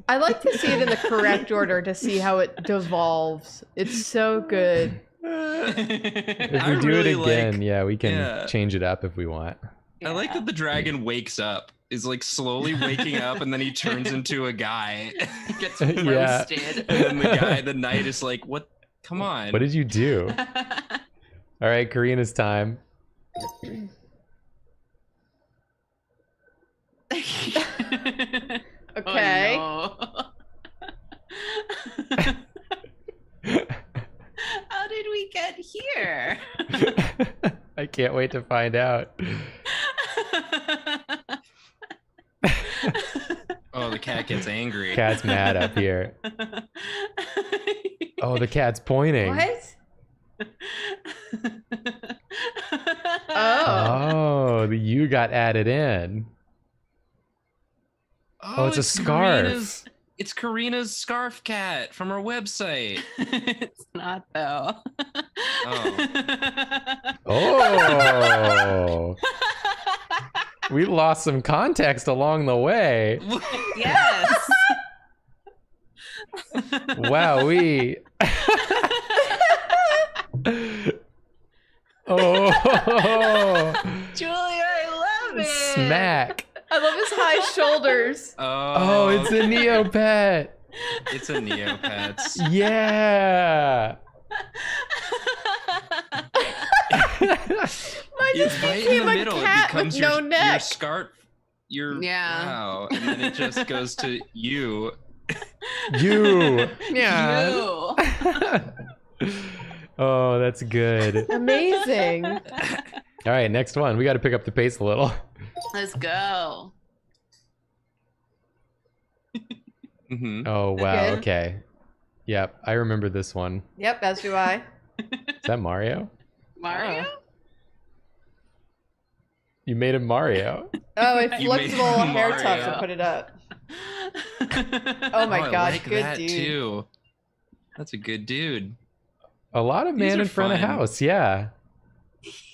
I like to see it in the correct order to see how it devolves. It's so good. If I we do really it again, like- yeah, we can yeah. change it up if we want. I like that the dragon wakes up is like slowly [LAUGHS] waking up, and then he turns into a guy. [LAUGHS] Gets [LAUGHS] Yeah. roasted. and then the guy, the knight, is like, "What? Come on!" What did you do? All right, Karina's time. Okay. Oh, no. How did we get here? [LAUGHS] I can't wait to find out. [LAUGHS] Oh, the cat gets angry. Cat's mad up here. Oh, the cat's pointing. What? Oh. Oh, the you got added in. Oh, it's a oh, scarf. Karina's, it's Karina's scarf cat from her website. [LAUGHS] it's not though. Oh. [LAUGHS] oh. we lost some context along the way. [LAUGHS] yes. Wow, we. oh, Julia, I love it. smack. I love his high shoulders. Oh, Oh, it's a Neopet. it's a Neopets. Yeah. Mine It's just right became a middle. Cat with your, no your neck. scarf. Your Yeah. wow, and then it just goes to you. You. [LAUGHS] Yeah. You. [LAUGHS] oh, that's good. Amazing. All right, next one. We got to pick up the pace a little. Let's go. hmm Oh, wow. Good. Okay. Yep, I remember this one. Yep, as do I. Is that Mario? Mario? You made him Mario. Oh, it You flipped made the little hair Mario. tuft and put it up. Oh [LAUGHS] oh my I gosh, like good that dude. too. That's a good dude. A lot of These man in front of fun. house. Yeah.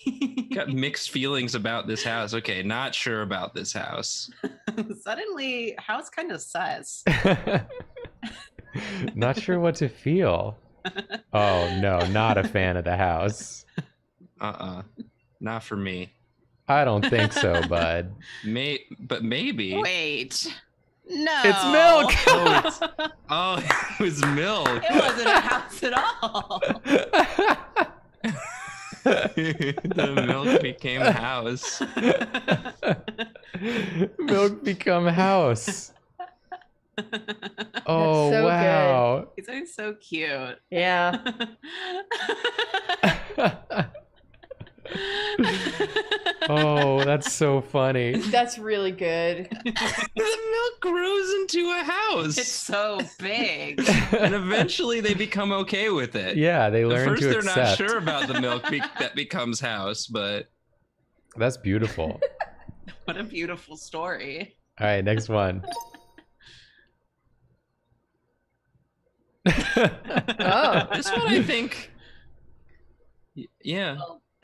[LAUGHS] Got mixed feelings about this house. Okay, not sure about this house. [LAUGHS] Suddenly, house kind of sus. [LAUGHS] not sure what to feel. Oh, no, not a fan of the house. Uh-uh. Not for me. I don't think so, bud. May but maybe. Wait. No. It's milk. Oh, it's, oh, it was milk. It wasn't a house at all. The milk became house. [LAUGHS] Milk become house. [LAUGHS] Oh, so good. wow. He's always so cute. Yeah. [LAUGHS] oh, that's so funny. That's really good. the milk grows into a house. it's so big. [LAUGHS] and eventually they become okay with it. Yeah, they learn At learn first to they're accept. not sure about the milk be- that becomes house, but That's beautiful. [LAUGHS] What a beautiful story. All right, next one. [LAUGHS] Oh. this one I think y- yeah. Oh, [LAUGHS]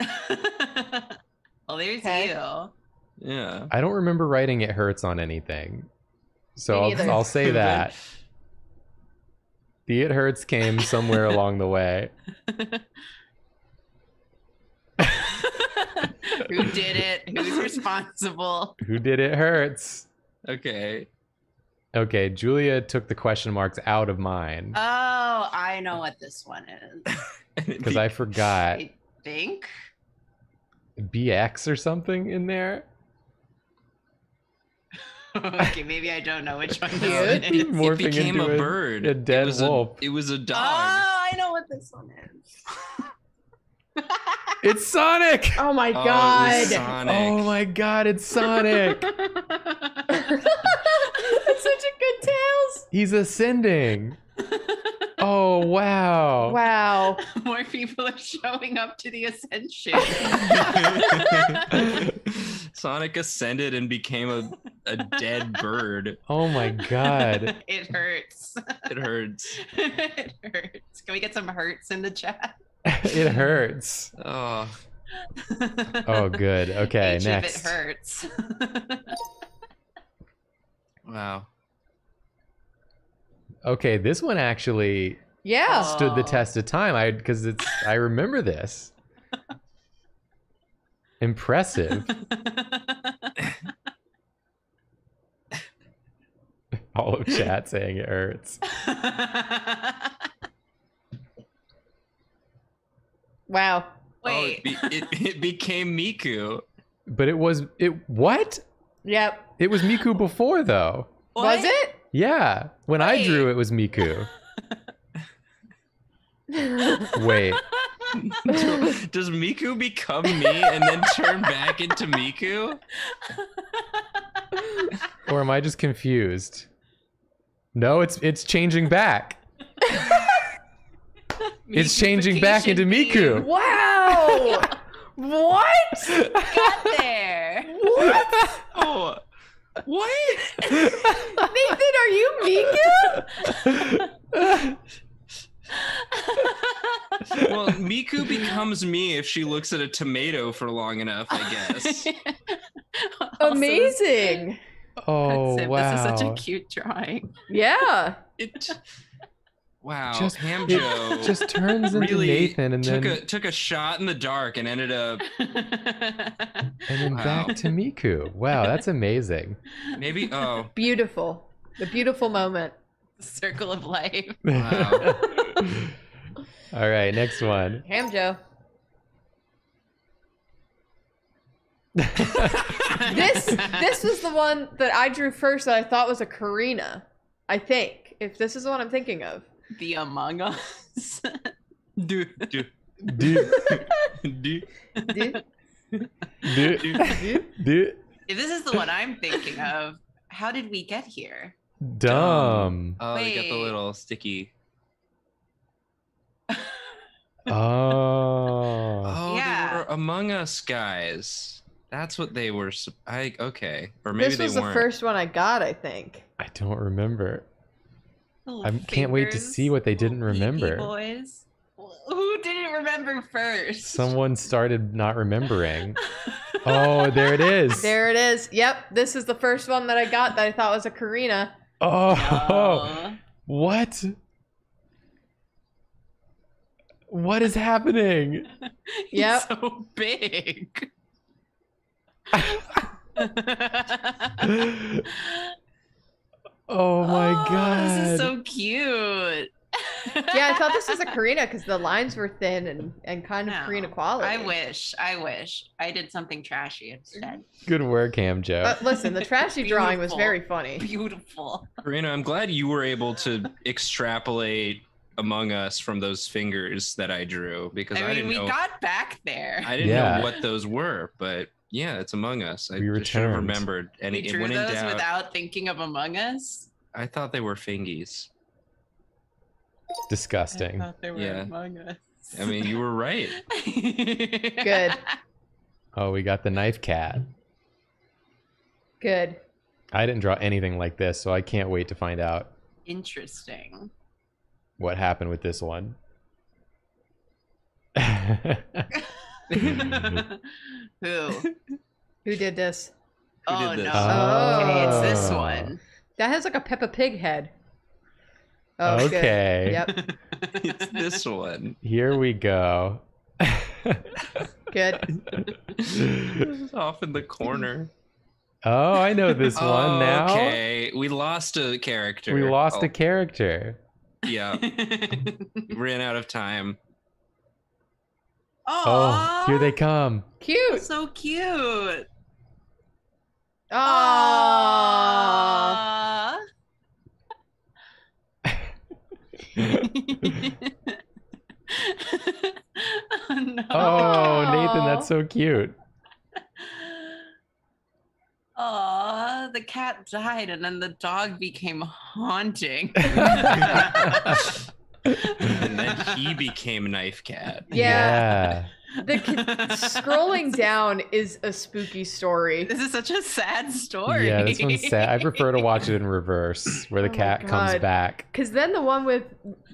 well, there's Okay. you. Yeah. I don't remember writing it hurts on anything. So I'll. I'll say [LAUGHS] that. The it hurts came somewhere along the way. [LAUGHS] Who did it? Who's responsible? Who did it hurts? Okay. Okay, Julia took the question marks out of mine Oh, I know what this one is. because I forgot I think. BX or something in there. [LAUGHS] okay, maybe I don't know which one Cute. this one is. Morphing it became into a bird. a dead it was wolf. A, it was a oh, dog. Oh, I know what this one is. [LAUGHS] It's Sonic. Oh my Oh, it god. was Sonic. Oh my god, it's Sonic. [LAUGHS] That's such a good tails. He's ascending. Oh wow. Wow. [LAUGHS] More people are showing up to the ascension. [LAUGHS] Sonic ascended and became a, a dead bird. Oh my god. [LAUGHS] it hurts. It hurts. it hurts. Can we get some hurts in the chat? it hurts. Oh, Oh good. Okay, Each next. Of it hurts. wow. Okay, this one actually Yeah. stood the Oh. test of time. I because it's I remember this. Impressive. [LAUGHS] All of chat saying it hurts. Wow. Oh, Wait. it, be, it, it became Miku. But it was it what? Yep. It was Miku before though. Was it? Yeah. When I drew it was Miku. [LAUGHS] Wait. [LAUGHS] Does Miku become me and then turn back into Miku? Or am I just confused? No, it's it's changing back. [LAUGHS] It's changing back into Miku. Wow. what? Got there. Oh, what? Nathan, are you Miku? Well, Miku becomes me if she looks at a tomato for long enough, I guess. Also, Amazing. Oh That's it. wow. This is such a cute drawing. Yeah. It. Wow, Just- Hamjo It just turns into really Nathan and took then a took a shot in the dark and ended up [LAUGHS] and then Wow. back to Miku. Wow, that's amazing. maybe. Oh, [LAUGHS] Beautiful. The beautiful moment. Circle of life. Wow. [LAUGHS] All right, next one. Hamjo. This this was the one that I drew first that I thought was a Karina. I think. If this is the one I'm thinking of. The Among Us. do do Do, do. Dude. do, do, if this is the one I'm thinking of, how did we get here? dumb. Oh, you got the little sticky. Oh. Oh, Yeah. they were Among Us guys. That's what they were. I okay, or maybe this was the weren't. first one I got, I think. I don't remember. Little I can't wait to see what they didn't remember. Boys. Who didn't remember first? Someone started not remembering. [LAUGHS] Oh, there it is. There it is. Yep, this is the first one that I got that I thought was a Karina. Oh, Aw. what? What is happening? [LAUGHS] He's Yep. so big. [LAUGHS] Oh my god. This is so cute. Yeah, I thought this was a [LAUGHS] Karina because the lines were thin and, and kind of No, Karina quality. I wish. I wish. I did something trashy instead. Good work, Hamjo. But uh, listen, the trashy drawing was very funny. Beautiful. Karina, I'm glad you were able to [LAUGHS] extrapolate Among Us from those fingers that I drew because I, I mean, didn't we know. got back there. I didn't Yeah. know what those were, but yeah, it's Among Us. I We just should have remembered. Any we it drew when in those doubt, without thinking of Among Us. I thought they were fingies. Disgusting. I thought they were Yeah. Among Us. I mean, you were right. [LAUGHS] Good. Oh, we got the knife cat. Good. I didn't draw anything like this, so I can't wait to find out Interesting. what happened with this one. [LAUGHS] [LAUGHS] Who? Who did this? Who oh did this? no. Oh. Okay, it's this Oh. one. That has like a Peppa Pig head. Oh, good. okay. Yep. [LAUGHS] it's this one. Here we go. Good. This is off in the corner. oh, I know this oh, one now. Okay, we lost a character. We lost Oh, a character. Yeah, [LAUGHS] ran out of time. Oh, here they come. Cute. So cute. Aww. [LAUGHS] Oh, oh, no. Oh, Nathan, that's so cute. Aw, the cat died and then the dog became haunting. [LAUGHS] [LAUGHS] And then he became Knife Cat. Yeah. The [LAUGHS] ki- scrolling down is a spooky story. this is such a sad story. yeah this one's sad. I prefer to watch it in reverse, where the Oh cat comes back. Cause then the one with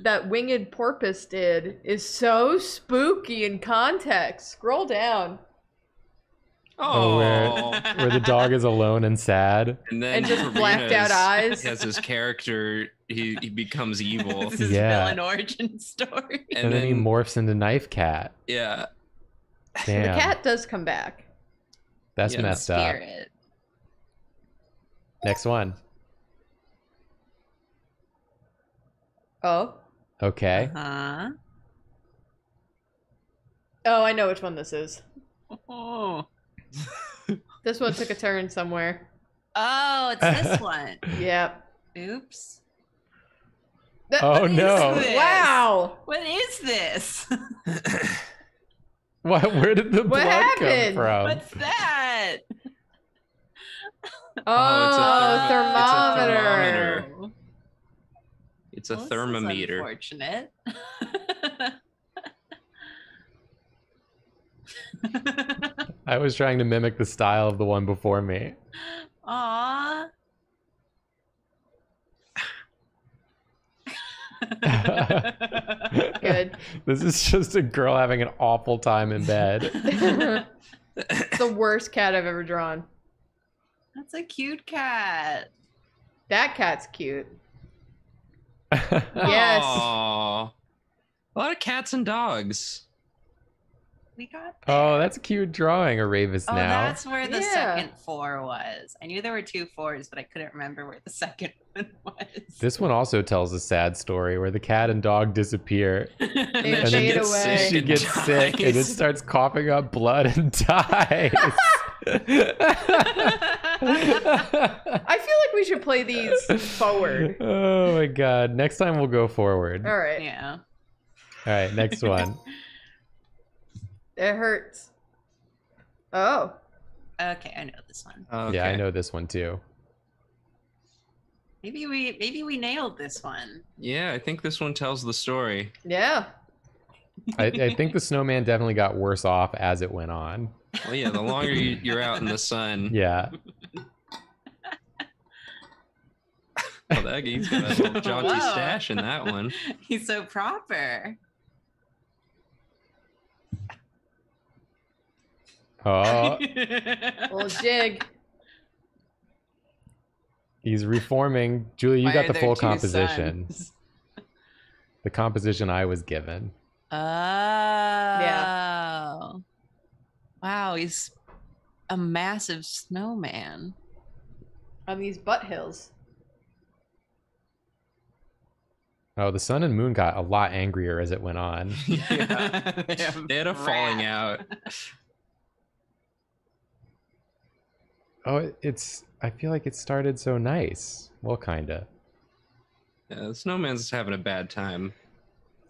that winged porpoise did is so spooky in context. Scroll down. Oh, oh where- Where the dog is alone and sad. and then And just Karina's blacked out eyes. Has his character, he, he becomes evil, [LAUGHS] this is Yeah. villain origin [LAUGHS] story. And, and then, he morphs into Knife Cat. yeah, Damn. The cat does come back. That's Yeah. messed up. Next one. Oh. Okay. Huh? Oh, I know which one this is. Oh. This one took a turn somewhere. [LAUGHS] Oh, it's this one. Yep. Oops. Th- Oh no. this? Wow. What is this? [LAUGHS] What? Where did the What blood happened? come from? What's that? Oh, oh thermo- thermometer. it's a Well, this is thermometer. Unfortunate. I was trying to mimic the style of the one before me. Aw. Good. [LAUGHS] This is just a girl having an awful time in bed. it's [LAUGHS] the worst cat I've ever drawn. That's a cute cat. That cat's cute. [LAUGHS] Yes. Aw. A lot of cats and dogs. We got oh, that's a cute drawing, Aravis Oh, now. that's where the Yeah. second four was. I knew there were two fours, but I couldn't remember where the second [LAUGHS] one was. This one also tells a sad story where the cat and dog disappear. [LAUGHS] and, then she gets away. sick. She and gets sick and it starts coughing up blood and [LAUGHS] dies. I feel like we should play these forward. Oh my god. Next time we'll go forward. All right. yeah. All right, next one. It hurts. Oh. Okay, I know this one. Oh, yeah, I know this one too. Maybe we maybe we nailed this one. Yeah, I think this one tells the story. Yeah. I, I think the snowman definitely got worse off as it went on. Well, yeah, the longer you, you're out in the sun, [LAUGHS] Yeah. well, that he's got a little jaunty Whoa. stash in that one. [LAUGHS] He's so proper. Oh, Little [LAUGHS] jig. he's reforming. Julie, you Why got the full composition. suns? [LAUGHS] The composition I was given. Oh. Yeah. Wow, he's a massive snowman. On these butt hills. Oh, the sun and moon got a lot angrier as it went on. [LAUGHS] yeah. They have They had a falling out. Oh, it's. I feel like it started so nice. Well, kinda. Yeah, the snowman's having a bad time.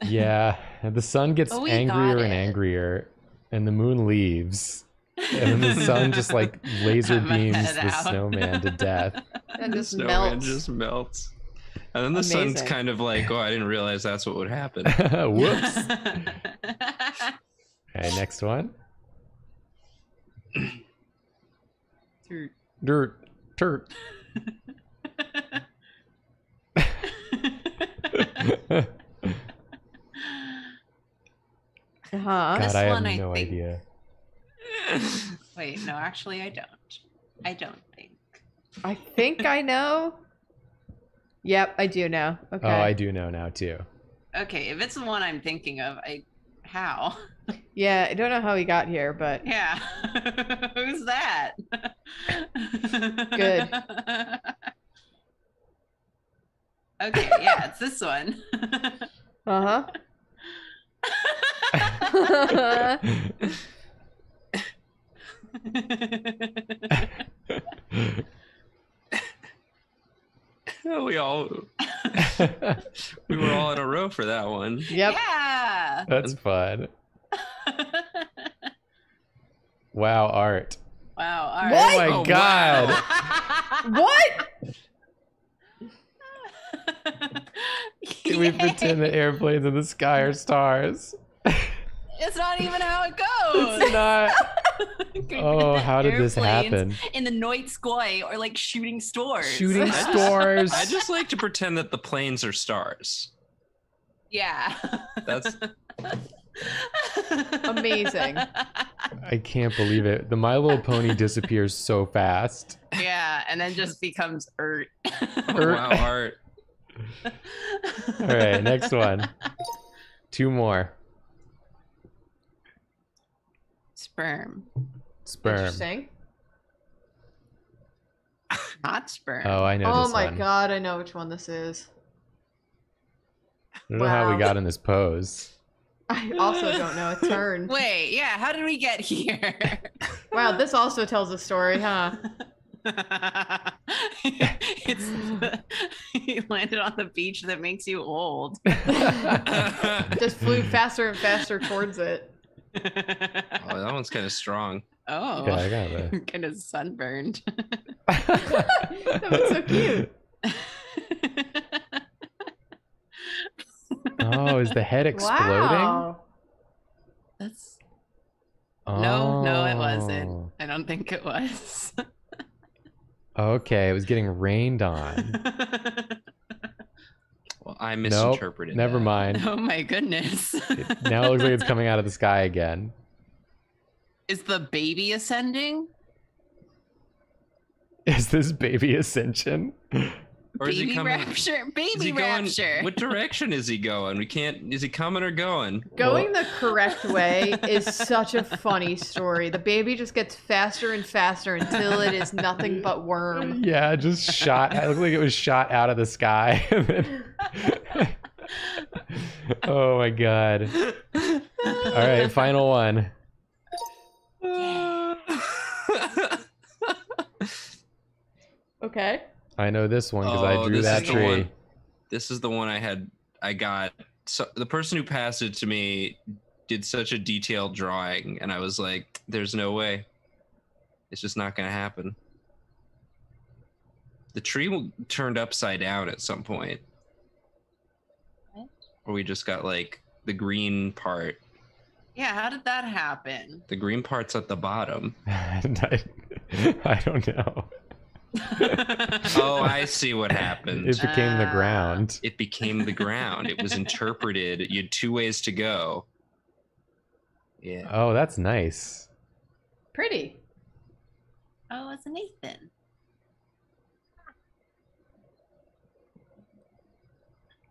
Yeah, the sun gets Oh, angrier and angrier, and the moon leaves, and then the sun just like [LAUGHS] laser beams the out. snowman to death. [LAUGHS] [LAUGHS] And The snowman melts. just melts. And then the sun's kind of like, oh, I didn't realize that's what would happen. Whoops. Okay, next one. [CLEARS THROAT] Dirt, dirt. Uh-huh. [LAUGHS] God, This I have one, I no think- idea. [LAUGHS] Wait, no, actually, I don't. I don't think. I think I know. Yep, I do know. Okay. Oh, I do know now too. Okay, if it's the one I'm thinking of, I how? Yeah, I don't know how he got here, but [LAUGHS] Yeah, who's that? Good. [LAUGHS] Okay, yeah, it's this one. uh-huh. we all [LAUGHS] we were all in a row for that one. Yep. Yeah. That's fun. [LAUGHS] Wow, art. Wow. All What? Oh my Oh, god. [LAUGHS] What? Can we [LAUGHS] pretend that airplanes in the sky are stars? It's not even how it goes. It's not. [LAUGHS] Oh, how did this happen? In the night sky or like shooting stores. Shooting I stars. I just like to pretend that the planes are stars. Yeah. That's Amazing. I can't believe it. The My Little Pony [LAUGHS] disappears so fast. yeah, and then just becomes Ert. [LAUGHS] oh, Er- wow, art. All right, next one. Two more. Sperm. Sperm. Interesting. Not sperm. Oh, I know Oh this my one. god, I know which one this is. don't know how we got in this pose. I also don't know. A [LAUGHS] turn. Wait, yeah, how did we get here? [LAUGHS] Wow, this also tells a story, huh? [LAUGHS] it's the, you landed on the beach that makes you old. Just flew faster and faster towards it. Oh, that one's kind of strong. Oh, Yeah, I got it. kind of sunburned. That was so cute. Oh, is the head exploding? Wow. That's no, no, it Oh. wasn't. I don't think it was. Okay, it was getting rained on. [LAUGHS] Well, I Nope, misinterpreted. never that. mind. oh my goodness! It- now it looks like it's coming out of the sky again. Is the baby ascending? Is this baby ascension? [LAUGHS] Or is he baby coming? rapture, Is baby he going? rapture. What direction is he going? We can't. Is he coming or going? Going the correct way is such a funny story. The baby just gets faster and faster until it is nothing but worm. [LAUGHS] Yeah, just shot. It looked like it was shot out of the sky. [LAUGHS] oh my god! All right, final one. Okay. I know this one because I Oh, drew this that is the tree. one. This is the one I had. I got. So the person who passed it to me did such a detailed drawing, and I was like, "There's no way. It's just not going to happen." The tree turned upside down at some point. What? Or we just got like the green part. yeah, how did that happen? The green part's at the bottom. And [LAUGHS] I, I don't know. [LAUGHS] Oh, I see what happened. It became the Ah. ground. it became the ground. It was interpreted. You had two ways to go. Yeah. Oh, that's nice. Pretty. oh, it's Nathan.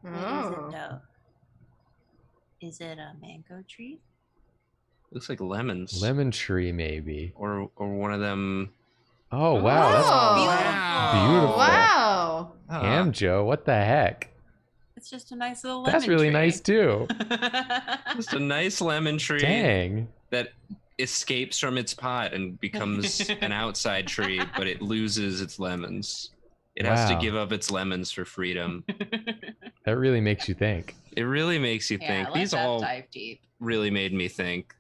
What is Oh. it though? Is it a mango tree? Looks like lemons. Lemon tree, maybe. Or or one of them. Oh wow, that's Oh. beautiful. Wow. Damn, Joe, what the heck? It's just a nice little lemon tree. That's really tree. nice too. [LAUGHS] Just a nice lemon tree Dang. that escapes from its pot and becomes [LAUGHS] an outside tree, but it loses its lemons. It has to give up its lemons for freedom. [LAUGHS] That really makes you think. It really makes you yeah, think. let These all dive deep. really made me think.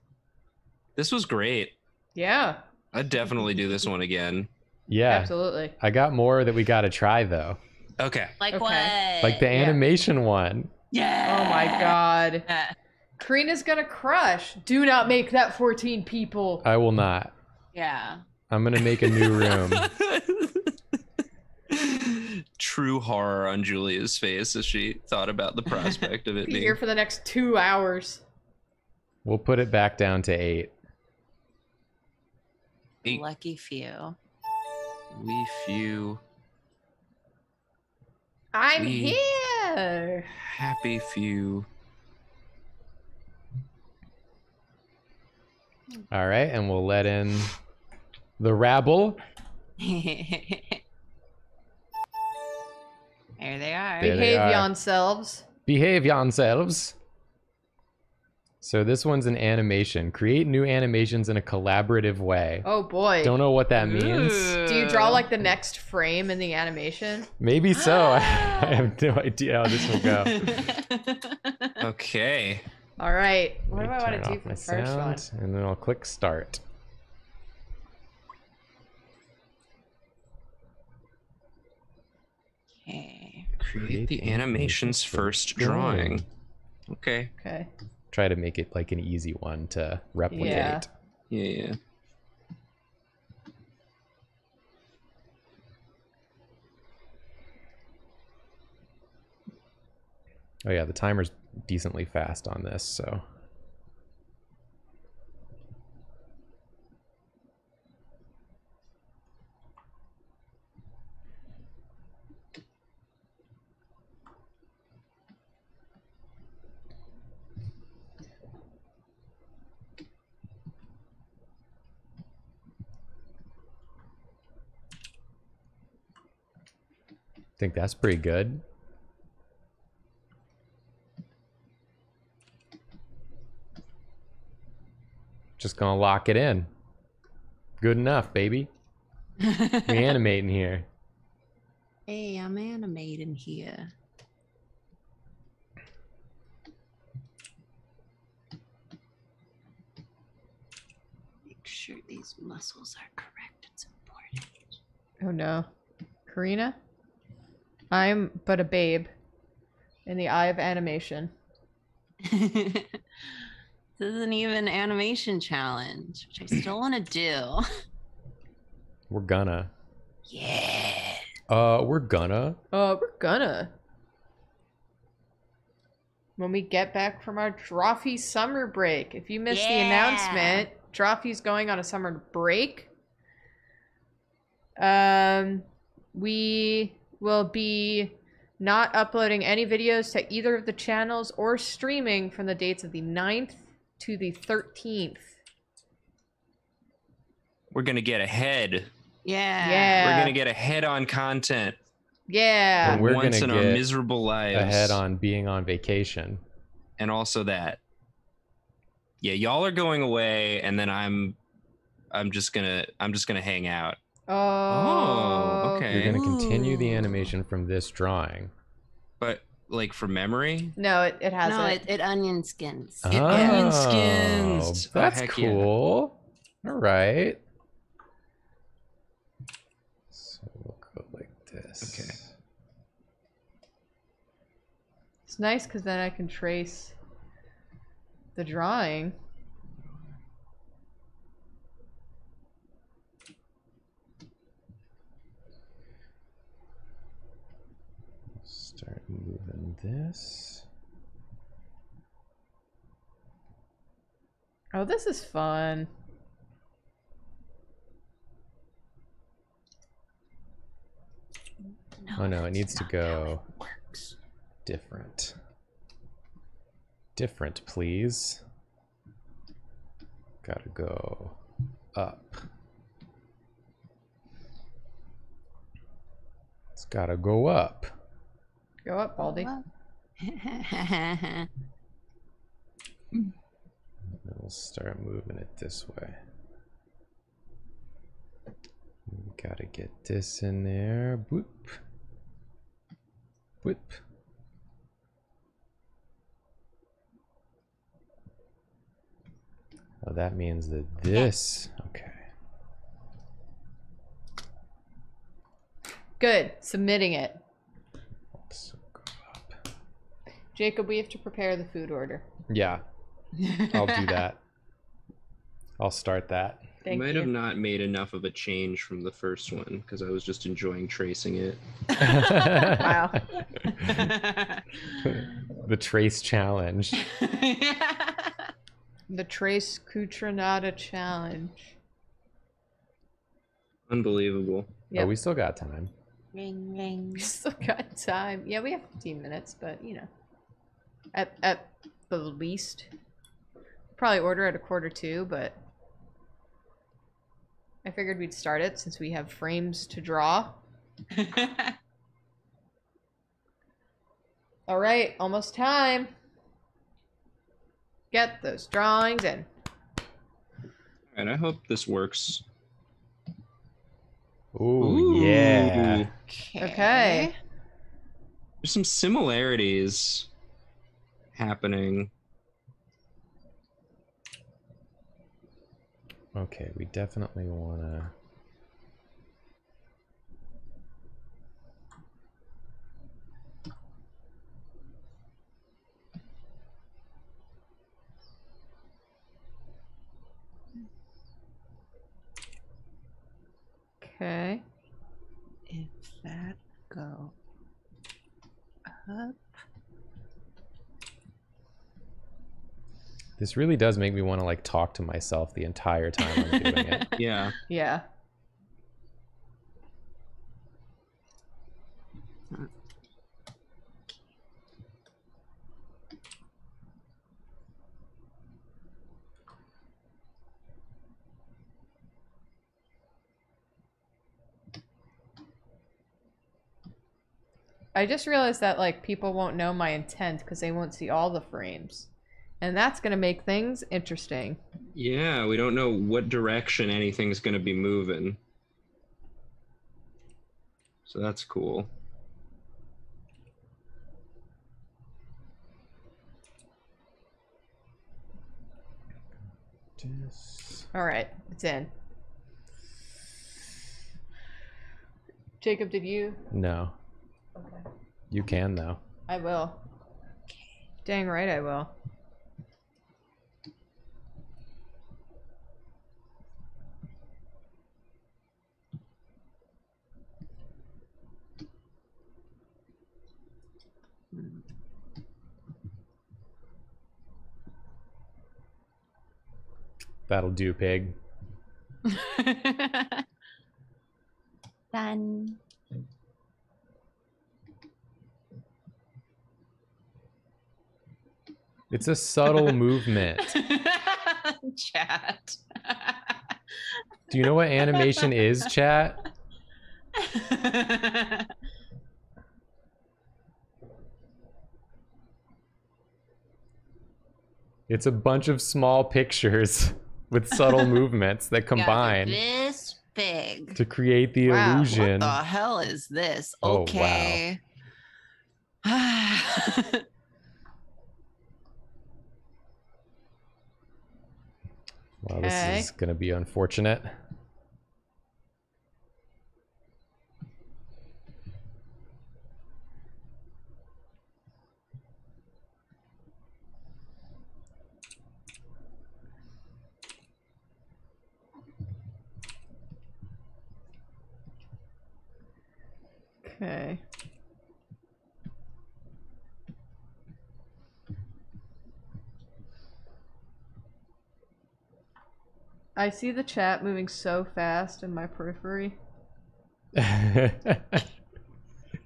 This was great. Yeah, I'd definitely do this one again. Yeah. absolutely. I got more that we got to try though. Okay. Like Okay. what? Like the Yeah. animation one. Yeah. Oh my god. Yeah. Karina's gonna crush. Do not make that 14 people. I will not. Yeah. I'm going to make a new room. [LAUGHS] True horror on Julia's face as she thought about the prospect of it Be being. here for the next two hours. We'll put it back down to 8. Eight. Lucky few. We few I'm We- here. happy few. All right, and we'll let in the rabble. [LAUGHS] there they are. There they Behave are. yourselves. Behave yourselves. So this one's an animation. Create new animations in a collaborative way. Oh boy. Don't know what that means. Do you draw like the next frame in the animation? Maybe [GASPS] so. [LAUGHS] I have no idea how this will go. [LAUGHS] Okay. All right. What do I want to do off for my the first one? sound, And then I'll click start. Okay. Create the animation's first drawing. Okay. Okay. Try to make it like an easy one to replicate. Yeah. Yeah, yeah. Oh yeah, the timer's decently fast on this, so think that's pretty good. Just gonna lock it in. Good enough, baby. we [LAUGHS] animating here. Hey, I'm animating here. Make sure these muscles are correct. It's important. Oh no. Karina? I'm but a babe in the eye of animation. [LAUGHS] this isn't even animation challenge, which I still want to do. We're gonna. Yeah. Uh, we're gonna. Uh, we're gonna. When we get back from our Drawfee summer break. If you missed the announcement, Drawfee's going on a summer break. Um, we will be not uploading any videos to either of the channels or streaming from the dates of the 9th to the 13th. We're gonna get ahead. Yeah. Yeah. We're gonna get ahead on content Yeah. And we're once gonna in our miserable lives. Ahead on being on vacation. and also that. Yeah, y'all are going away, and then I'm, I'm just gonna, I'm just gonna hang out. Oh, oh, okay. You're gonna continue the animation from this drawing. But like from memory, No, it, it hasn't. No, it, it onion skins. It onion Oh, skins. Oh, That's yeah. cool. All right. So we'll go like this. Okay. It's nice because then I can trace the drawing. This. Oh, this is fun. Oh no, it needs to go different. Different, please. Gotta go up. It's gotta go up. Go up, Baldy. [LAUGHS] We'll start moving it this way. We gotta get this in there. Boop. Boop. Oh, that means that this. Okay. Good. Submitting it. So go up. Jacob, we have to prepare the food order. Yeah, [LAUGHS] I'll do that. I'll start that. Thank might you. have not made enough of a change from the first one because I was just enjoying tracing it. Wow. [LAUGHS] [LAUGHS] the trace challenge. The Trace Coutronata Challenge. Unbelievable. Yep. Oh, we still got time. Ring ring. We [LAUGHS] still got time. Yeah, we have 15 minutes, but you know. At at the least. Probably order at a quarter two, but I figured we'd start it since we have frames to draw. [LAUGHS] All right, almost time. Get those drawings in. And I hope this works. Ooh, yeah. Okay. There's some similarities happening. Okay, we definitely want to. Okay. If that go up. This really does make me want to like talk to myself the entire time I'm doing it. [LAUGHS] Yeah. Yeah. I just realized that like people won't know my intent because they won't see all the frames. And that's going to make things interesting. Yeah, we don't know what direction anything's going to be moving. So that's cool. All right, it's in. Jacob, did you? No. Okay. You can though. I will. Dang right I will. That'll do, pig. [LAUGHS] [LAUGHS] Done. It's a subtle movement. [LAUGHS] Chat. Do you know what animation is, chat? It's a bunch of small pictures [LAUGHS] with subtle [LAUGHS] movements that combine this big. to create the Wow, illusion. What the hell is this? Oh, wow. [SIGHS] Well, this is gonna be unfortunate. Okay. I see the chat moving so fast in my periphery. [LAUGHS]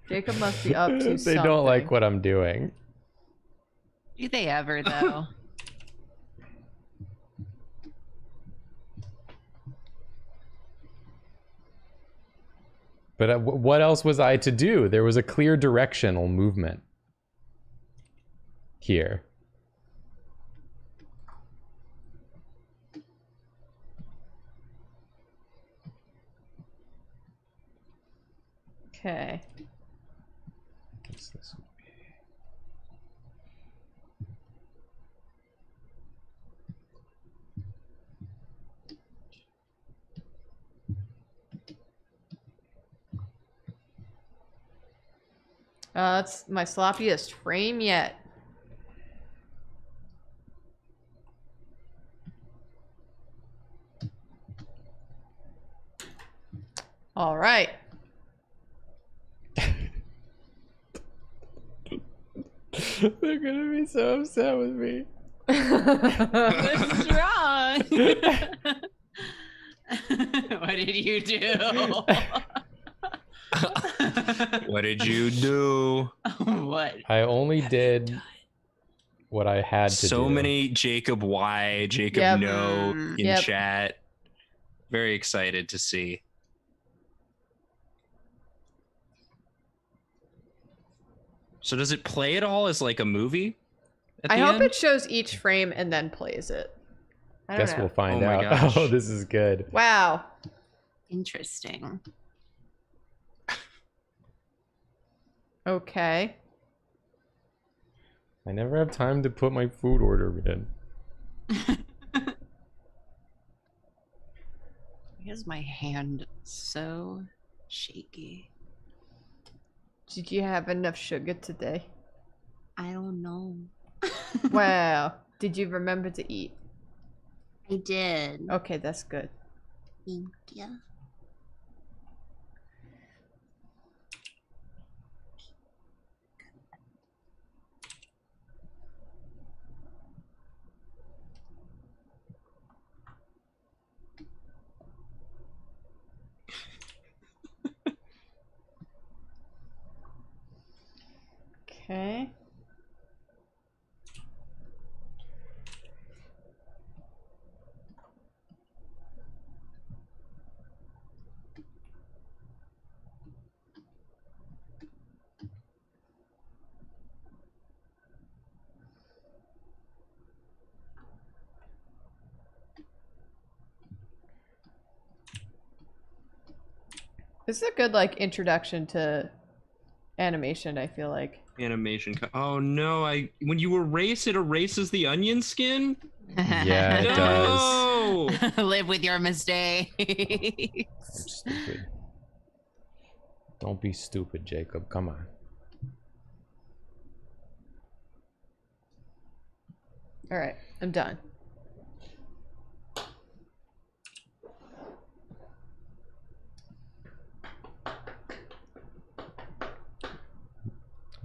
Jacob must be up to they something. don't like what I'm doing. Do they ever though? [LAUGHS] But uh, w- what else was I to do? There was a clear directional movement here. Okay. This? Uh, that's my sloppiest frame yet. All right. [LAUGHS] They're gonna be so upset with me. What's wrong? [LAUGHS] what did you do? [LAUGHS] What did you do? what? I only did what I had to do. so do. many Jacob Y, Jacob Yep. No in Yep. chat. Very excited to see. So does it play it all as like a movie? At I the hope end? it shows each frame and then plays it. I Guess know. we'll find Oh out. [LAUGHS] gosh. Oh, this is good. Wow. Interesting. Okay. I never have time to put my food order in. [LAUGHS] Why is my hand so shaky? Did you have enough sugar today? I don't know. [LAUGHS] Wow. Did you remember to eat? I did. Okay, that's good. Thank you. Okay. This is a good like introduction to animation. I feel like. Animation. Co- oh no! I when you erase it erases the onion skin. Yeah, it does. No. [LAUGHS] Live with your mistakes. Stupid. Don't be stupid, Jacob. Come on. All right, I'm done.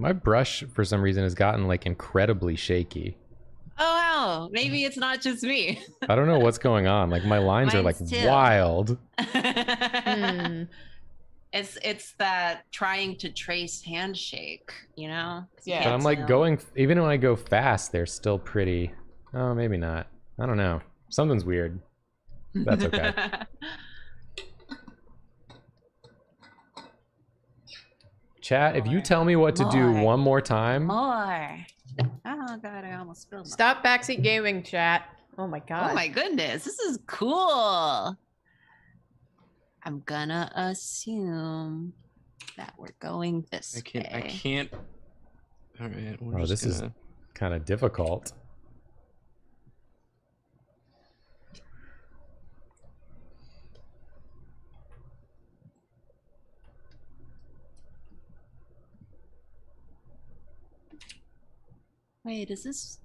My brush, for some reason, has gotten like incredibly shaky. Oh wow, maybe it's not just me. I don't know what's [LAUGHS] going on. Like my lines are like too. wild. Hmm. [LAUGHS] It's it's that trying to trace handshake, you know? Yeah. But I'm like tell. going, even when I go fast, they're still pretty. Oh, maybe not. I don't know. Something's weird. That's okay. [LAUGHS] Chat, if you tell me what to do one more time, More. Oh god, I almost spilled. mine. Stop backseat gaming, chat. Oh my god. Oh my goodness, this is cool. I'm gonna assume that we're going this I can't. I can't. All right. We're Oh, just this is- gonna- kind of difficult. Wait, is this?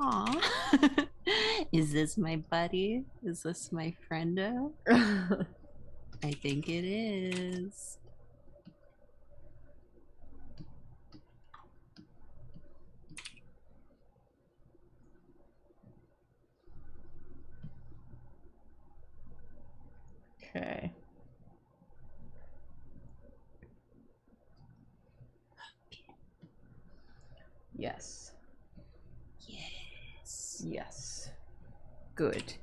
Aw, [LAUGHS] is this my buddy? Is this my friendo? [LAUGHS] I think it is. okay. Yes. Yes. Yes. Good.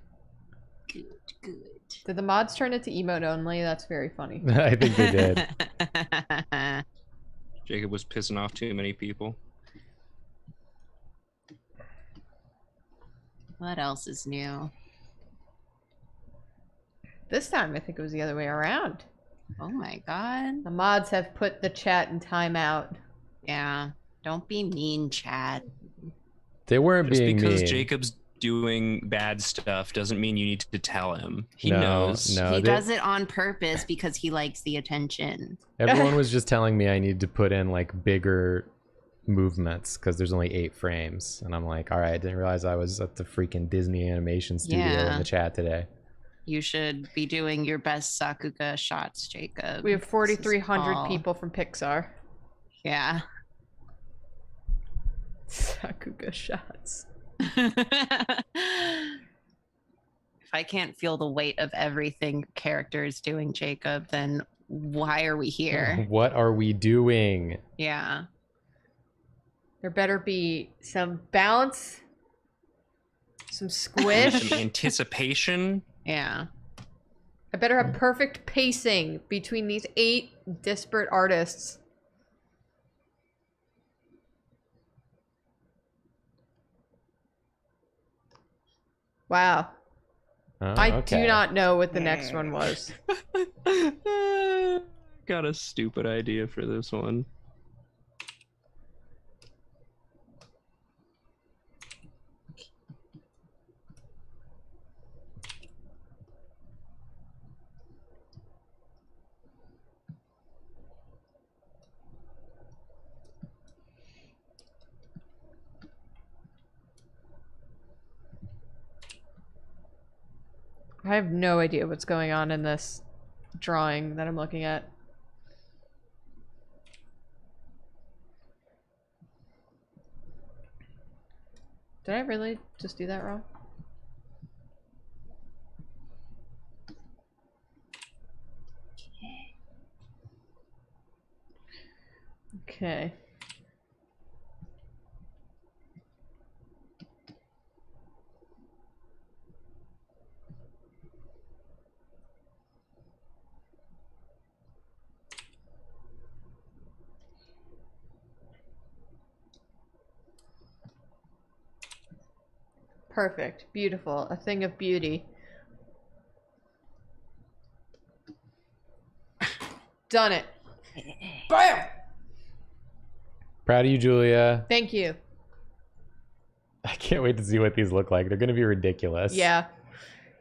Good. Good. Did the mods turn it to emote only? That's very funny. [LAUGHS] I think they did. [LAUGHS] Jacob was pissing off too many people. what else is new? This time, I think it was the other way around. Oh my god. The mods have put the chat in timeout. Yeah. Don't be mean, Chad. They weren't Just being because mean. Jacob's doing bad stuff doesn't mean you need to tell him. He No, knows. no. he they- does it on purpose because he likes the attention. [LAUGHS] Everyone was just telling me I need to put in like bigger movements because there's only eight frames, and I'm like, all right, I didn't realize I was at the freaking Disney Animation Studio in the chat today. You should be doing your best Sakuga shots, Jacob. We have 4,300 people from Pixar. Yeah. [LAUGHS] Sakuga shots. if I can't feel the weight of everything character is doing, Jacob, then why are we here? [LAUGHS] What are we doing? yeah. There better be some bounce, some squish, Some squish. anticipation. Yeah. I better have perfect pacing between these eight disparate artists. Wow. Oh, I okay. do not know what the next hmm. one was. [LAUGHS] Got a stupid idea for this one. I have no idea what's going on in this drawing that I'm looking at. Did I really just do that wrong? Okay. Perfect. Beautiful. A thing of beauty. Done it. Bam! Proud of you, Julia. Thank you. I can't wait to see what these look like. They're gonna be ridiculous. Yeah.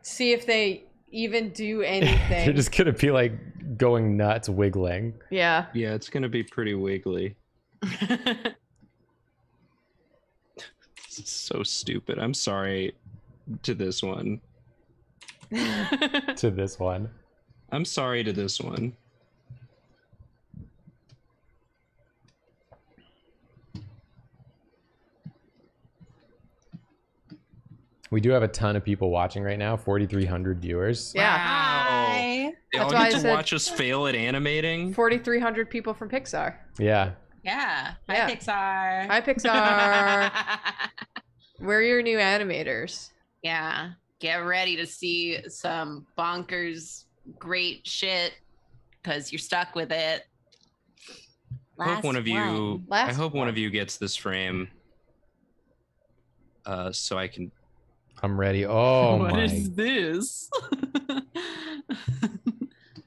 See if they even do [LAUGHS] anything. They're just gonna be like going nuts, wiggling. Yeah. Yeah, it's gonna be pretty wiggly. [LAUGHS] This so stupid. I'm sorry to this one. [LAUGHS] to this one. I'm sorry to this one. We do have a ton of people watching right now. 4,300 viewers. Yeah. Wow. They all That's why get to said- watch us fail at animating. 4,300 people from Pixar. Yeah. Yeah. Hi, Yeah. Pixar. Hi, Pixar. [LAUGHS] We're your new animators. yeah. Get ready to see some bonkers, great shit because you're stuck with it. I hope one Last of you. one. I hope one one. of you gets this frame. Uh, so I can. I'm ready. Oh What my. is this? [LAUGHS]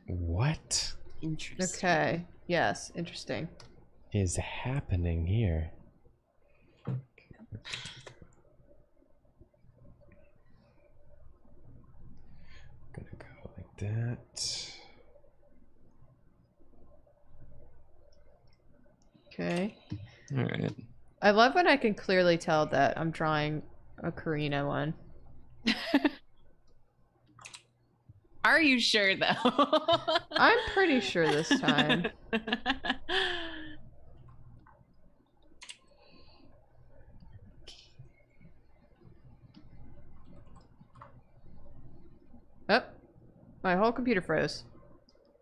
What Interesting. Okay. Yes. Interesting. Is happening here? Gonna go like that. Okay. All right. I love when I can clearly tell that I'm drawing a Karina one. [LAUGHS] Are you sure though? I'm pretty sure this time. [LAUGHS] my whole computer froze.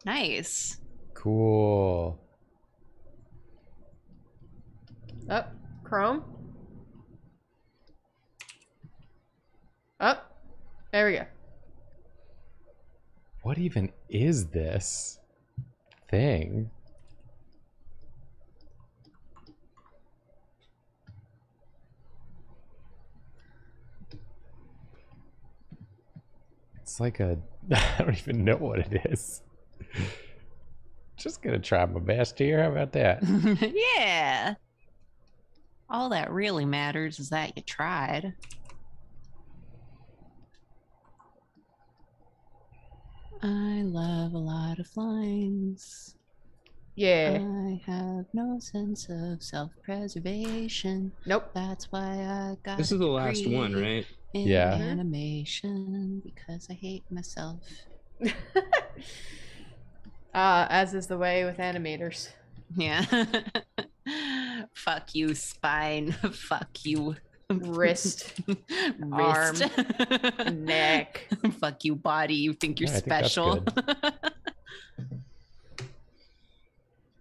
nice. Cool. Oh, Chrome. Oh, there we go. What even is this thing? It's like a. [LAUGHS] I don't even know what it is. Just gonna try my best here. How about that? [LAUGHS] yeah. All that really matters is that you tried. I love a lot of lines. Yeah. I have no sense of self-preservation. Nope. That's why I got. This is the last one, right? In Yeah. animation because I hate myself. [LAUGHS] Uh, as is the way with animators. Yeah. [LAUGHS] Fuck you, spine. [LAUGHS] Fuck you. Wrist, Wrist. neck. Fuck you, body. You think you're Yeah, I think that's special.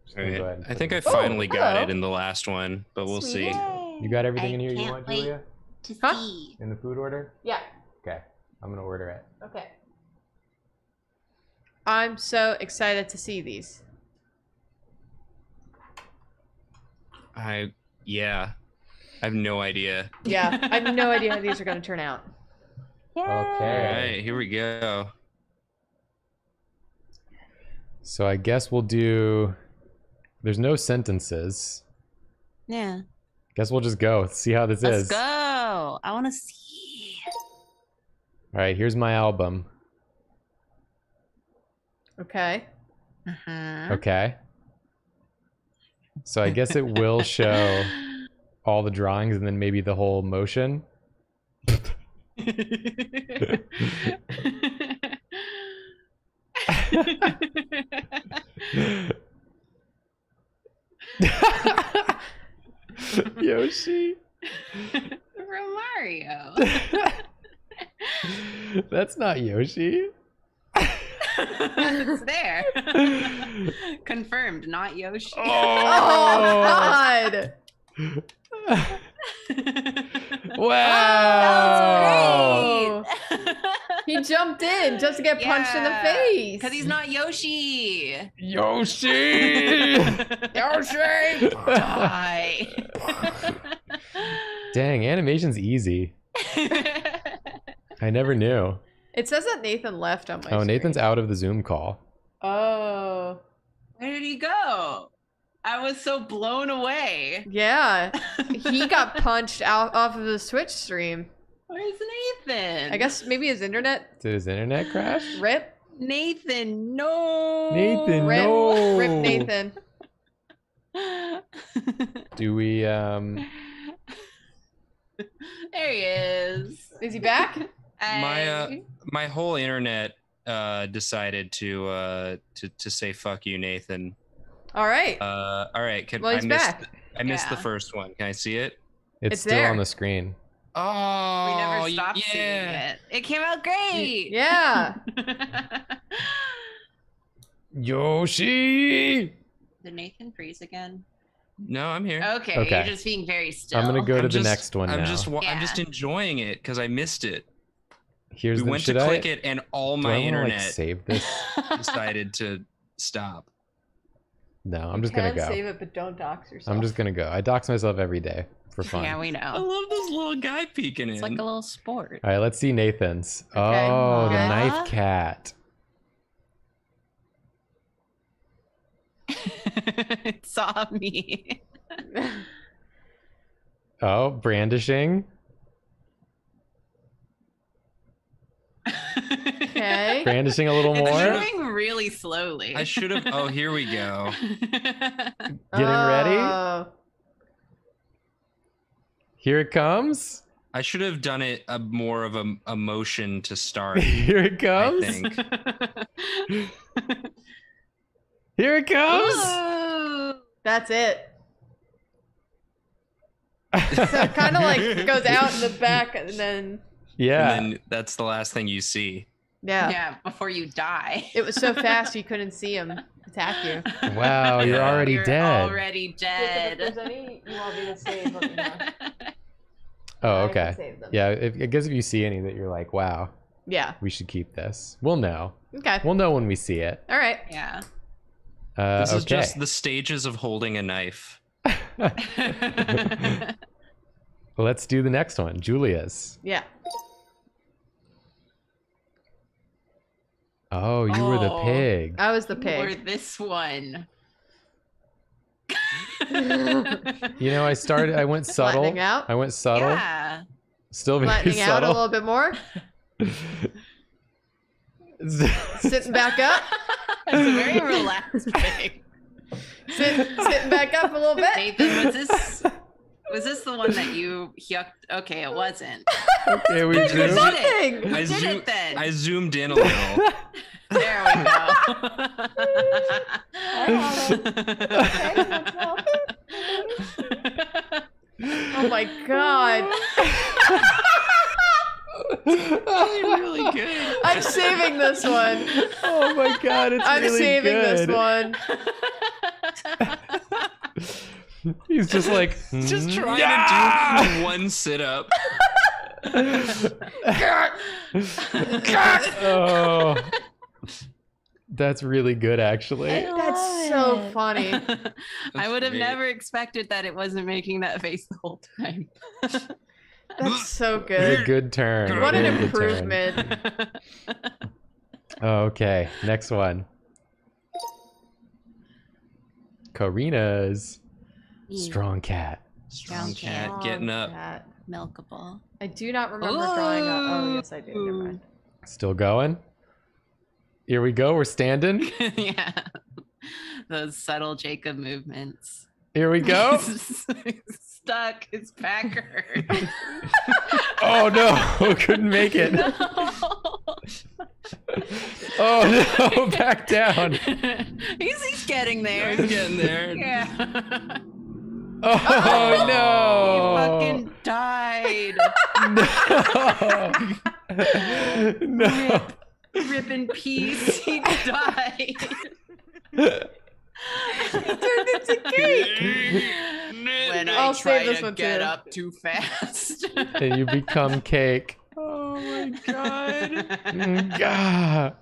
Just gonna go ahead and I think I finally got it in the last one, but we'll see. You got everything I in here you want, wait. Julia? To Huh? see. In the food order? Yeah. Okay. I'm gonna order it. Okay. I'm so excited to see these. I yeah. I have no idea. Yeah, I have no [LAUGHS] idea how these are going to turn out. All Okay. right, here we go. So I guess we'll do. There's no sentences. Yeah. Guess we'll just go. See how this Let's is. go. I want to see. All right, here's my album. Okay. Uh-huh. Okay. So I guess it will show [LAUGHS] all the drawings and then maybe the whole motion. [LAUGHS] [LAUGHS] [LAUGHS] Yoshi. [LAUGHS] From Mario. [LAUGHS] That's not Yoshi. it's there. Confirmed, not Yoshi. Oh, oh God! [LAUGHS] wow. He jumped in just to get punched in the face. Because he's not Yoshi. Yoshi. [LAUGHS] Yoshi! Die. [LAUGHS] Dang, animation's easy. I never knew. It says that Nathan left on my Oh, Nathan's out of the Zoom call. Oh. Where did he go? I was so blown away. Yeah, he [LAUGHS] got punched out off of the Twitch stream. Where's Nathan? I guess maybe his internet Did his internet crash? rip. Nathan, no. Nathan, Rip, no. rip Nathan. [LAUGHS] Do we um there he is. Is he back? My uh, my whole internet uh decided to uh to to say fuck you, Nathan. All right. Uh, all right. Can Well, he's I missed back. I missed the first one. Can I see it? it's, It's still there. on the screen. Oh, we never stopped yeah. seeing it. It came out great. Yeah. [LAUGHS] Yoshi! Did Nathan freeze again? No, I'm here. Okay, Okay. you're just being very still. I'm gonna go to I'm the just- next one I'm now. just wa- I'm just enjoying it because I missed it. Here's the. we the went should to I, click it and all my I wanna, internet like save this? [LAUGHS] decided to stop. No, I'm just gonna go. Save it, but don't dox yourself. I'm just gonna go. I dox myself every day for fun. Yeah, we know. I love this little guy peeking in. It's like a little sport. All right, let's see Nathan's. Okay. Oh, the knife cat. [LAUGHS] it saw me. Oh, brandishing. Okay. Brandishing a little more. It's more. moving really slowly. I should have. Oh, here we go. [LAUGHS] Getting ready. Oh. Here it comes. I should have done it a more of a, a motion to start. Here it I comes. think. Here it comes. [LAUGHS] Ooh. That's it. [LAUGHS] So it kind of like goes out in the back and then yeah. And then that's the last thing you see. yeah. Yeah, before you die. It was so fast you couldn't see him attack you. Wow, you're Yeah. already You're dead. already If dead. there's any you want me to save, let me know. [LAUGHS] oh, okay. Yeah, if, I guess if you see any that you're like, wow, Yeah. we should keep this. We'll know. Okay. We'll know when we see it. All right. yeah. Uh, This is okay. just the stages of holding a knife. [LAUGHS] [LAUGHS] Let's do the next one. Julia's. Yeah. Oh, you were the Oh. pig. I was the pig. or pig. this one. [LAUGHS] You know, I started. I went subtle. Flattening out. I went subtle. Yeah. Still very Flattening out a little bit more. [LAUGHS] Sitting back up. [LAUGHS] It's a very relaxed pig. Sit, sitting back up a little bit. Nathan, was this was this the one that you yucked? Okay, it wasn't. okay, we You do. did it. Nothing. I, You did zoom- it then. I zoomed in a [LAUGHS] little. There we go. [LAUGHS] [LAUGHS] Oh my god. really good. I'm saving this one. Oh my god, it's I'm really saving good. this one. He's just like Just "Mm, trying yeah!" to do one sit up. [LAUGHS] oh, that's really good, actually. That's so funny. [LAUGHS] I would have great. never expected that it wasn't making that face the whole time. [LAUGHS] That's so It was good. a good turn. What an Really improvement. Okay, next one. Karina's strong cat. Strong Okay. cat getting up. Cat. Milkable. I do not remember drawing a. Oh, yes, I do. Never mind. Still going. Here we go. We're standing. [LAUGHS] yeah. Those subtle Jacob movements. Here we go. [LAUGHS] Stuck. His back hurt. [LAUGHS] Oh no! Couldn't make it. Oh no! Back down. he's, he's getting there. He's getting there. Yeah. Oh no! He fucking died. no! [LAUGHS] no! Rip in peace. He died. He turned into cake. when I I'll try this to one get too. up too fast. And you become cake. Oh my god. [LAUGHS] God.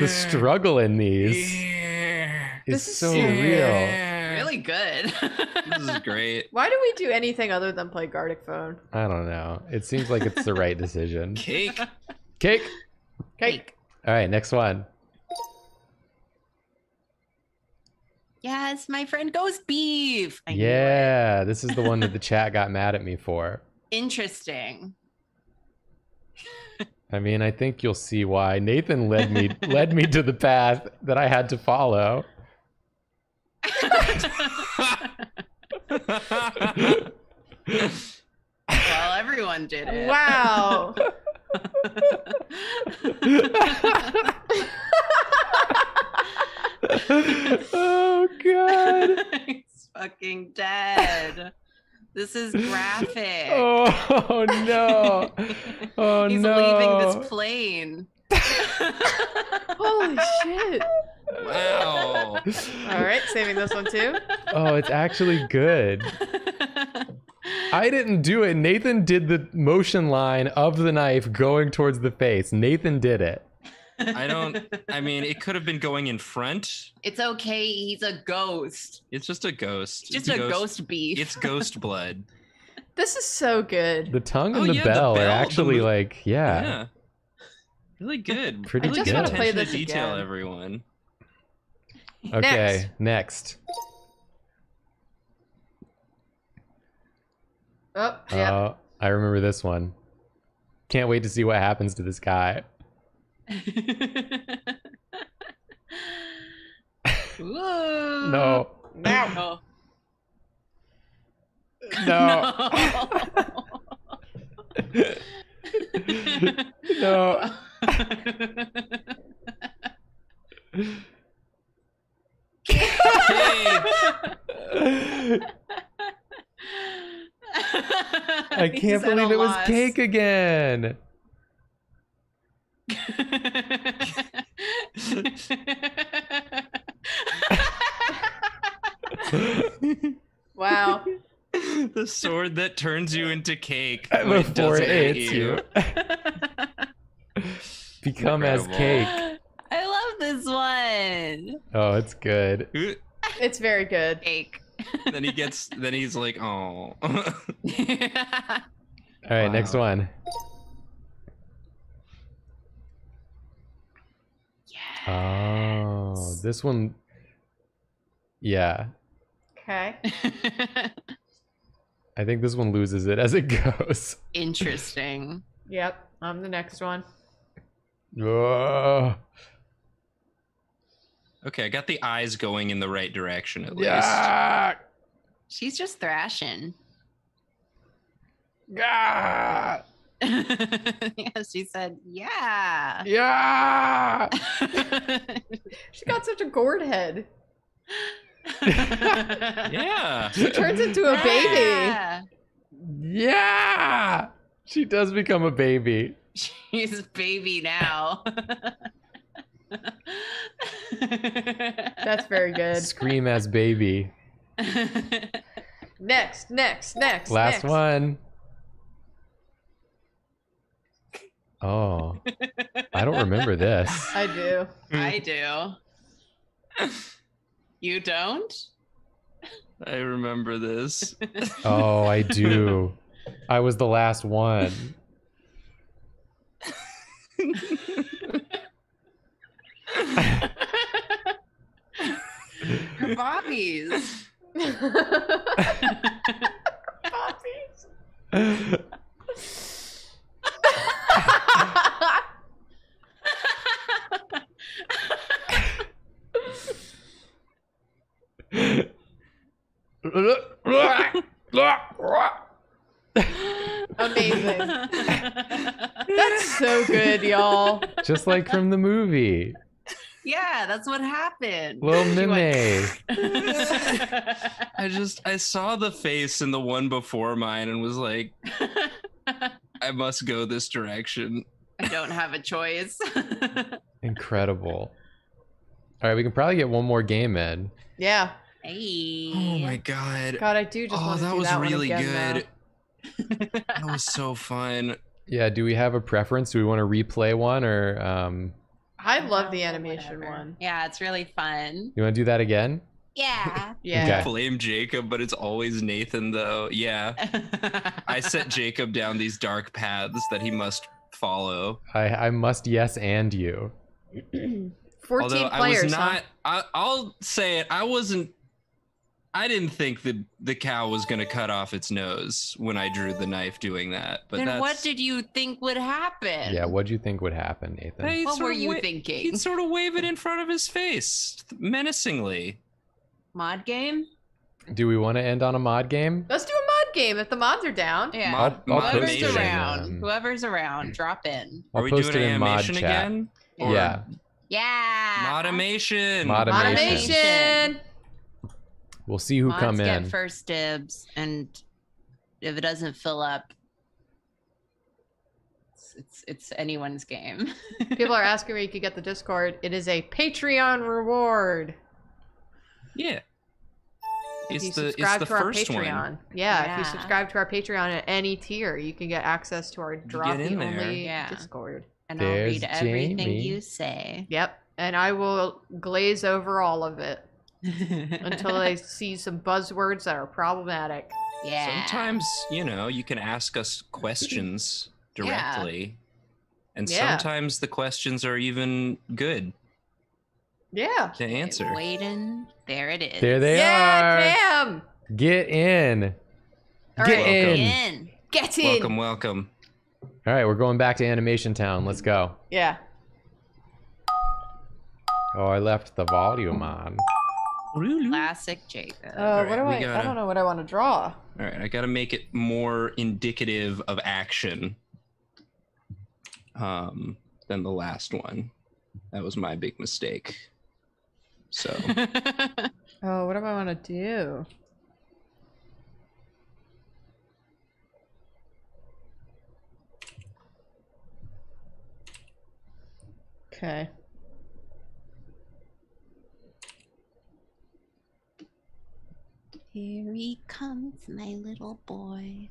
The struggle in these is This is so so real. really good. This is great. Why do we do anything other than play Gartic Phone? I don't know. It seems like it's the right decision. Cake. Cake. Cake. All right, next one. Yes, my friend Ghost Beef. I. Yeah, this is the one that the chat got mad at me for. Interesting. I mean, I think you'll see why Nathan led me [LAUGHS] led me to the path that I had to follow. well, everyone did it. Wow. [LAUGHS] oh god. [LAUGHS] He's fucking dead. This is [LAUGHS] graphic. Oh no. [LAUGHS] Oh no. He's no. leaving this plane. [LAUGHS] Holy shit. wow. All right, saving this one too. Oh, it's actually good. I didn't do it. Nathan did the motion line of the knife going towards the face. Nathan did it. I don't. I mean, it could have been going in front. It's okay. He's a ghost. It's just a ghost. Just It's a ghost beef. It's ghost [LAUGHS] blood. This is so good. The tongue Oh, and the, yeah, the bell, bell, are actually mo- like, yeah. Yeah. Really good. [LAUGHS] Pretty really I just good wanna play attention to this detail, again. everyone. Okay, next. Oh, yeah. Uh, I remember this one. Can't wait to see what happens to this guy. Ooh. No. No. [LAUGHS] No. No. [LAUGHS] I can't believe it was cake again. [LAUGHS] Wow. the sword that turns you into cake [LAUGHS] Before it hits you. [LAUGHS] Become as cake. [GASPS] I love this one. Oh, it's good. It's very good. Cake. then he gets. Then he's like, oh. All right, next one. Oh, this one. Yeah, Okay. [LAUGHS] I think this one loses it as it [LAUGHS] goes. Interesting. Yep. I'm the next one. Oh, okay, I got the eyes going in the right direction at least. yeah. She's just thrashing. Yeah. [LAUGHS] yeah, she said, yeah. Yeah. [LAUGHS] She got such a gourd head. Yeah. She turns into a baby. Yeah. Yeah. She does become a baby. She's baby now. That's very good. Scream as baby. [LAUGHS] Next, next, next. Last next. one. Oh, I don't remember this. I do. [LAUGHS] Hmm. I do. [LAUGHS] You don't? I remember this. [LAUGHS] Oh, I do. I was the last one. Her bobbies. Amazing. [LAUGHS] That's so good, y'all. Just like from the movie. yeah, that's what happened. Lil She went- Mime. [LAUGHS] I just I saw the face in the one before mine and was like, [LAUGHS] I must go this direction. I don't have a choice. Incredible. All right, we can probably get one more game in. Yeah. Hey. Oh my god. God, I do just Oh, want to that do was that one really again, good. That was so [LAUGHS] fun. Yeah, do we have a preference? Do we want to replay one or um I love the animation one. Yeah, it's really fun. you want to do that again? Yeah. [LAUGHS] Yeah. Okay. Blame Jacob, but it's always Nathan though. Yeah. [LAUGHS] I set Jacob down these dark paths that he must follow. I I must yes and you. [CLEARS THROAT] 14 Although I players, was huh? not, I, I'll say it. I wasn't. I didn't think that the cow was going to cut off its nose when I drew the knife doing that. But then that's, what did you think would happen? Yeah, what'd you think would happen, Nathan? He'd What sort were of you wa- thinking? He'd sort of wave it in front of his face, menacingly. Mod game? Do we want to end on a mod game? Let's do a mod game if the mods are down. Yeah. Mod- I'll mod Whoever's post around, um, whoever's around, drop [CLEARS THROAT] in. I'll Are we post doing it in mod animation chat. again? Or Yeah. Yeah. Modimation. Mod- Automation. Automation. We'll see who Mods come get in. first dibs, and if it doesn't fill up, it's it's, it's anyone's game. [LAUGHS] People are asking where you could get the Discord. It is a Patreon reward. Yeah. If It's you the, it's subscribe the to our first Patreon. one. Yeah, if you subscribe to our Patreon at any tier, you can get access to our drop in only Yeah. Discord. and There's I'll read everything Jamie. you say Yep. And I will glaze over all of it until I see some buzzwords that are problematic. yeah. Sometimes, you know, you can ask us questions Yeah. directly. And Yeah. sometimes the questions are even good Yeah. to answer. Waiting. There it is. There they yeah, are. damn. Get in. All Get right. in. In. Get in. Welcome, welcome. All right, we're going back to Animation Town. Let's go. Yeah. Oh, I left the volume on. Classic Jacob. Uh, what do I? I gotta- don't know what I want to draw. All right, I got to make it more indicative of action um, than the last one. That was my big mistake. So, [LAUGHS] Oh, what do I want to do? Okay. Here he comes, my little boy.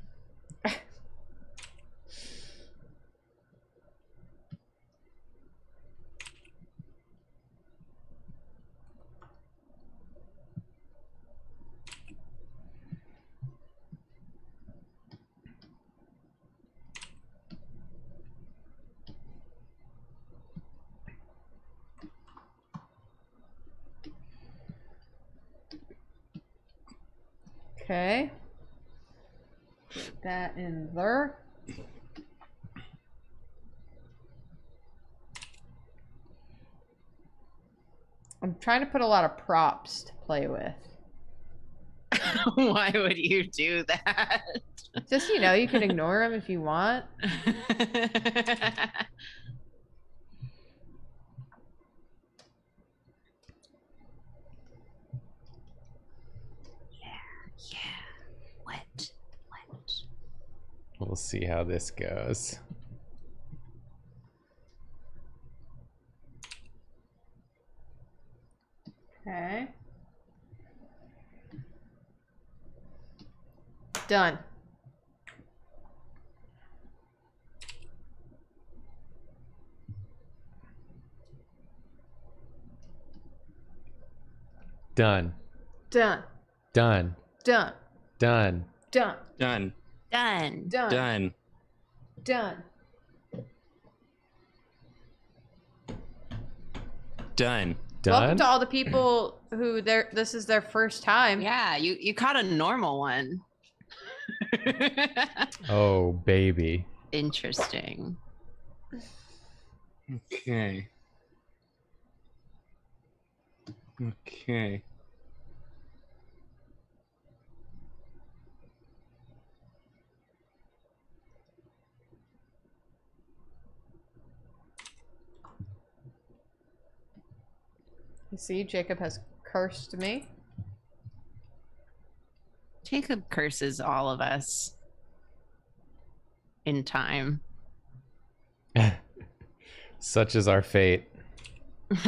Okay. Put that in there. I'm trying to put a lot of props to play with. [LAUGHS] Why would you do that? Just, you know, you can ignore them if you want. [LAUGHS] yeah. Wet. Wet. We'll see how this goes. Okay. Done. Done. Done. Done. Done. Done. Done. done, Done. Done. done. Done. Done. Welcome to all the people who their this is their first time. Yeah, you you caught a normal one. [LAUGHS] Oh, baby. Interesting. Okay. Okay. You see, Jacob has cursed me. Jacob curses all of us in time. [LAUGHS] Such is our fate. [LAUGHS]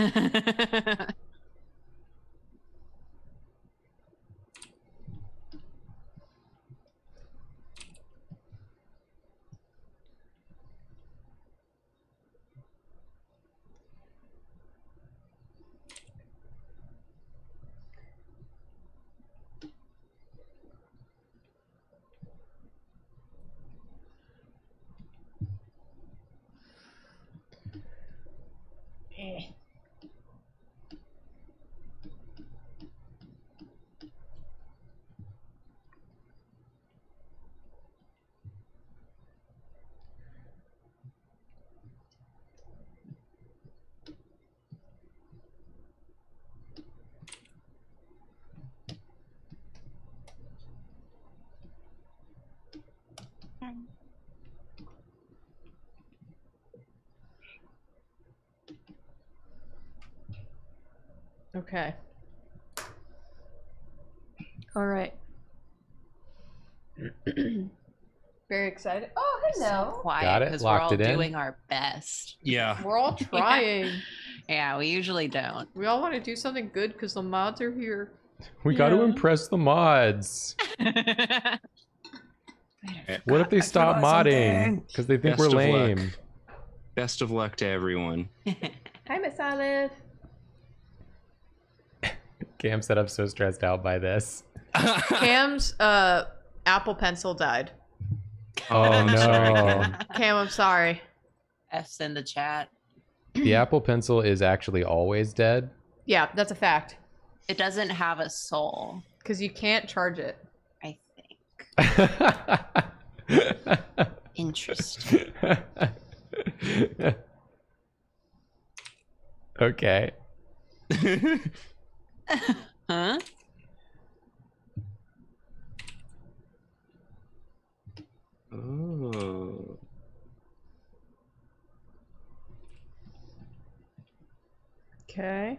Okay. All right. [CLEARS THROAT] Very excited. Oh, hello. Quiet Got it? because we're all doing our best. Yeah. We're all [LAUGHS] trying. Yeah, we usually don't. we all want to do something good because the mods are here. We got to impress the mods. [LAUGHS] Eh, what if they stop modding because they think Best we're of luck. lame? Best of luck to everyone. [LAUGHS] Hi, Miss Olive. Cam said I'm so stressed out by this. [LAUGHS] Cam's uh Apple Pencil died. Oh [LAUGHS] no. Cam. Cam, I'm sorry. F's in the chat. the [CLEARS THROAT] Apple Pencil is actually always dead. Yeah, that's a fact. It doesn't have a soul, Because you can't charge it. I think. [LAUGHS] Interesting. okay. Huh? oh. Okay.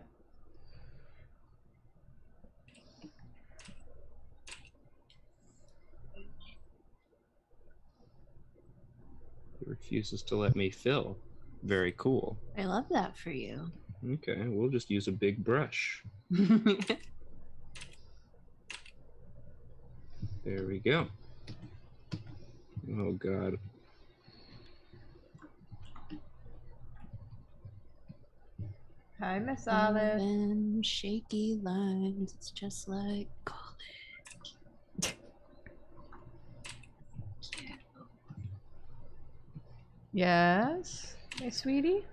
He refuses to let me fill. Very cool. I love that for you. Okay, we'll just use a big brush. [LAUGHS] There we go. Oh god. Hi, Miss Olive. Them shaky lines. It's just like college. Yes. Hey, sweetie.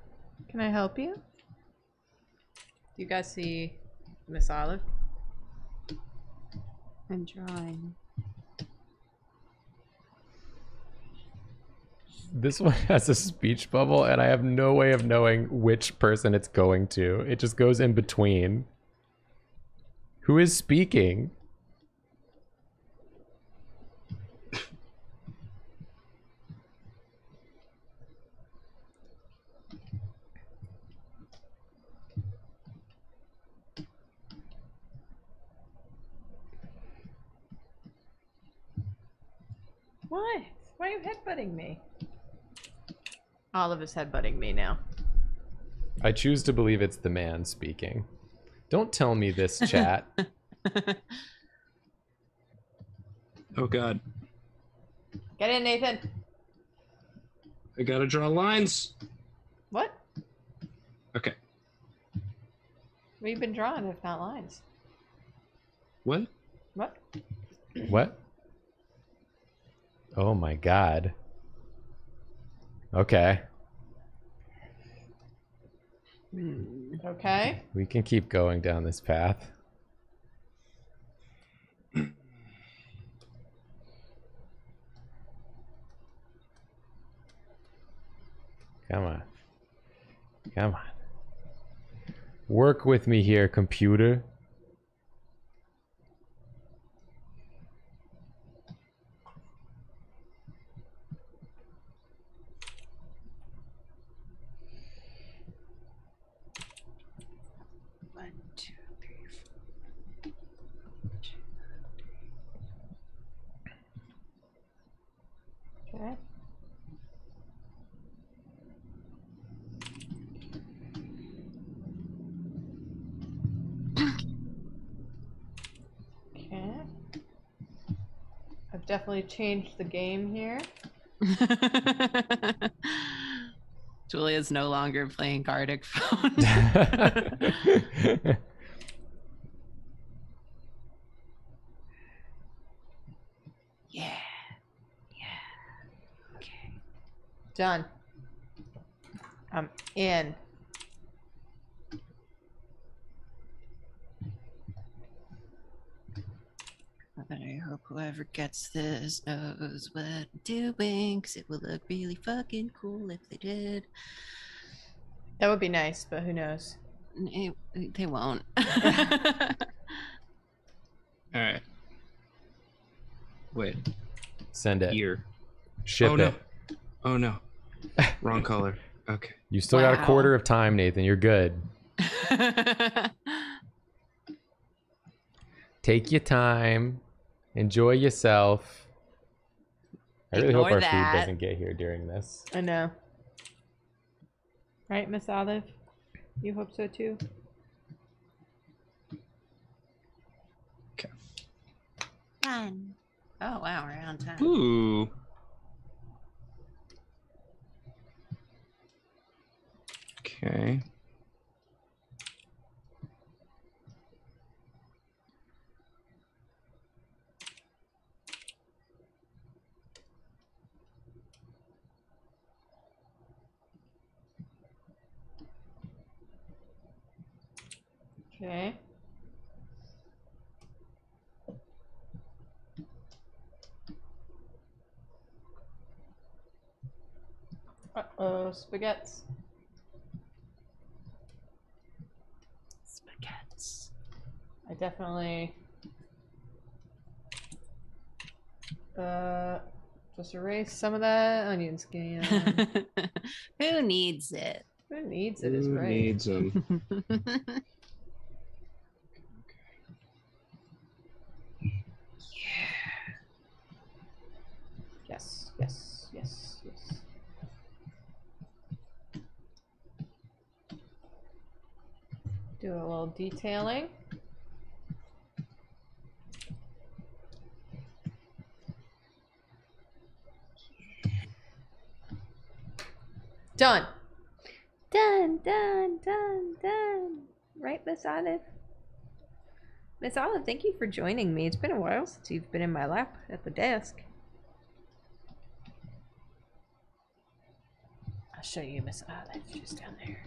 Can I help you? Do you guys see Miss Olive? I'm drawing. This one [LAUGHS] has a speech bubble, and I have no way of knowing which person it's going to. It just goes in between. Who is speaking? What? Why are you headbutting me? Olive is headbutting me now. I choose to believe it's the man speaking. Don't tell me this, [LAUGHS] chat. Oh god. Get in, Nathan. I gotta draw lines. What? Okay. We've been drawing if not lines? What? What? what? Oh my god. Okay. Hmm, okay. We can keep going down this path. Come on. Come on. Work with me here, computer. One, two, three, four. Okay. Okay. I've definitely changed the game here. [LAUGHS] Julia's no longer playing Gartic phone. [LAUGHS] yeah. Yeah. Okay. Done. I'm in. But I hope whoever gets this knows what I'm doing, because it would look really fucking cool if they did. That would be nice, but who knows? It, they won't. [LAUGHS] Alright. Wait. Send it. Here. Ship oh it. no. Oh no. [LAUGHS] Wrong color. Okay. You still got a quarter of time, Nathan. You're good. [LAUGHS] Take your time. Enjoy yourself. I really hope our that. food doesn't get here during this. I know. Right, Miss Olive? You hope so too? Okay. Fun. Oh wow, we're on time. Ooh. Okay. Okay. Uh-oh, spaghettis. Spaghettis. I definitely... Uh, just erase some of that onion skin. [LAUGHS] Who needs it? Who needs it is Who right. needs them? [LAUGHS] Do a little detailing. Done. Done, done, done, done. Right, Miss Olive? Miss Olive, thank you for joining me. It's been a while since you've been in my lap at the desk. I'll show you Miss Olive just down there.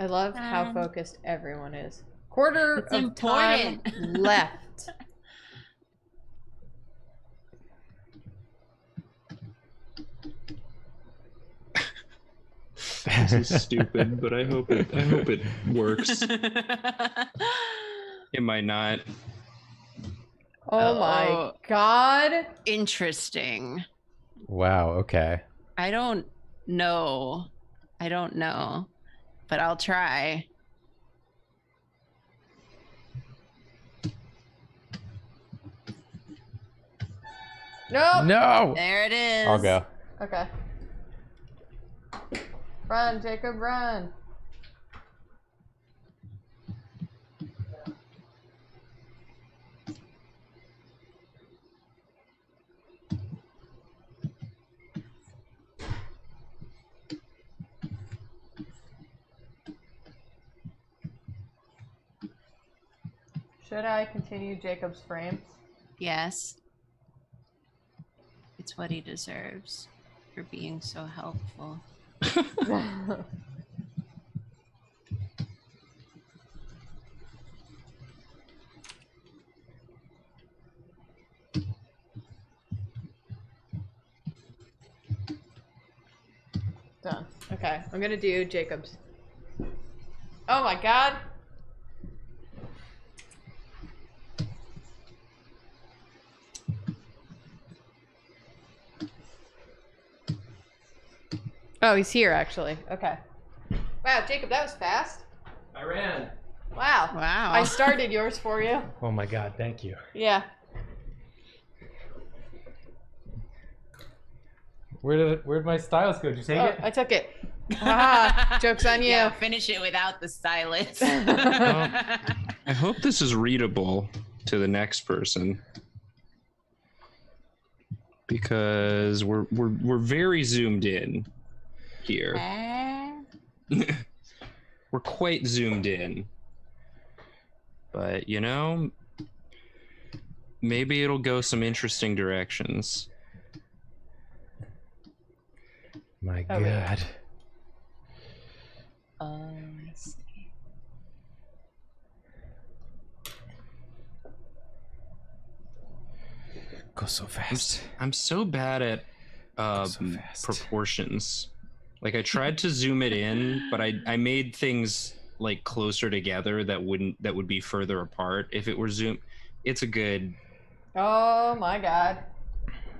I love how Um, focused everyone is. Quarter It's of time [LAUGHS] left. This is stupid, but I hope it. I hope it works. [LAUGHS] It might not. Oh my Oh. god. Interesting. Wow, okay. I don't know. I don't know. But I'll try. Nope. No! There it is. I'll go. Okay. Run, Jacob, run. Should I continue Jacob's frames? Yes. It's what he deserves for being so helpful. [LAUGHS] Done. Okay, I'm gonna do Jacob's. Oh my god. Oh, he's here actually. Okay. Wow, Jacob, that was fast. I ran. Wow. Wow. I started yours for you. [LAUGHS] Oh my god, thank you. Yeah. Where did where'd my stylus go? Did you take Oh, it? I took it. [LAUGHS] Ah, joke's on you. Yeah, finish it without the stylus. [LAUGHS] I hope this is readable to the next person. Because we're we're we're very zoomed in here. [LAUGHS] We're quite zoomed in. But you know, maybe it'll go some interesting directions. My Oh, wait. god. Oh, I see. Go so I'm, fast. s- I'm so bad at um, So proportions. Like I tried to zoom it in, but I I made things like closer together that wouldn't that would be further apart if it were zoom. It's a good Oh my god.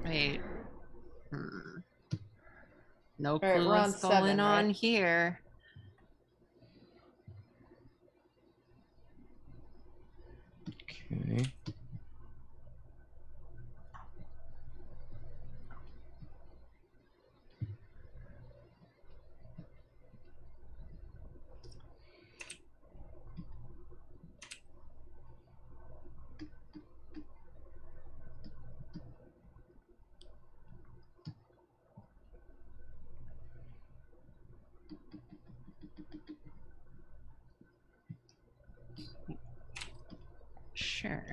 Wait. Hmm. No right, clue we're on what's going seven, on right? here. Okay. Sure.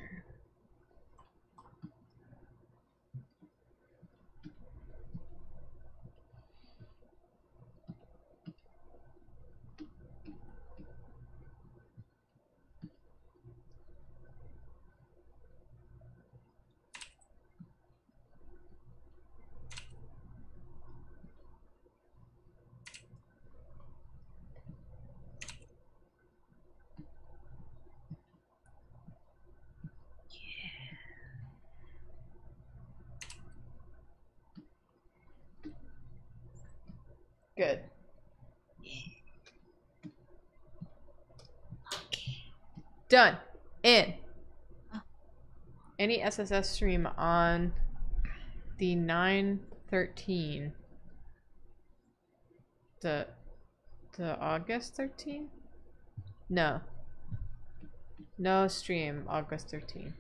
Good. Done. In. Any SSS stream on the 913. The the August 13? No. No stream August 13.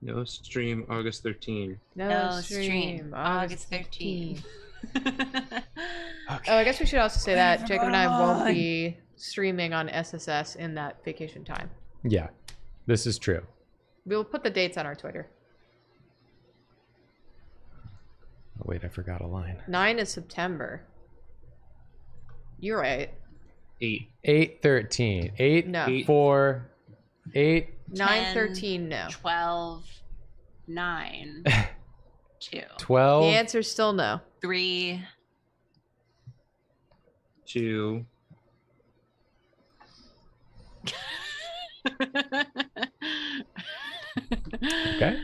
No stream August 13. No, No stream, stream, August August 13. 13. [LAUGHS] Oh, I guess we should also say that Jacob and I won't be streaming on SSS in that vacation time. Yeah, this is true. We'll put the dates on our Twitter. Oh, wait, I forgot a line. 9 is September. You're right. 8. 8 13. 8 No. Eight. 4 8 9 Ten. 13 no. 12, 9, [LAUGHS] 2, Twelve. The 12 answer's still no. 3, 2. Okay.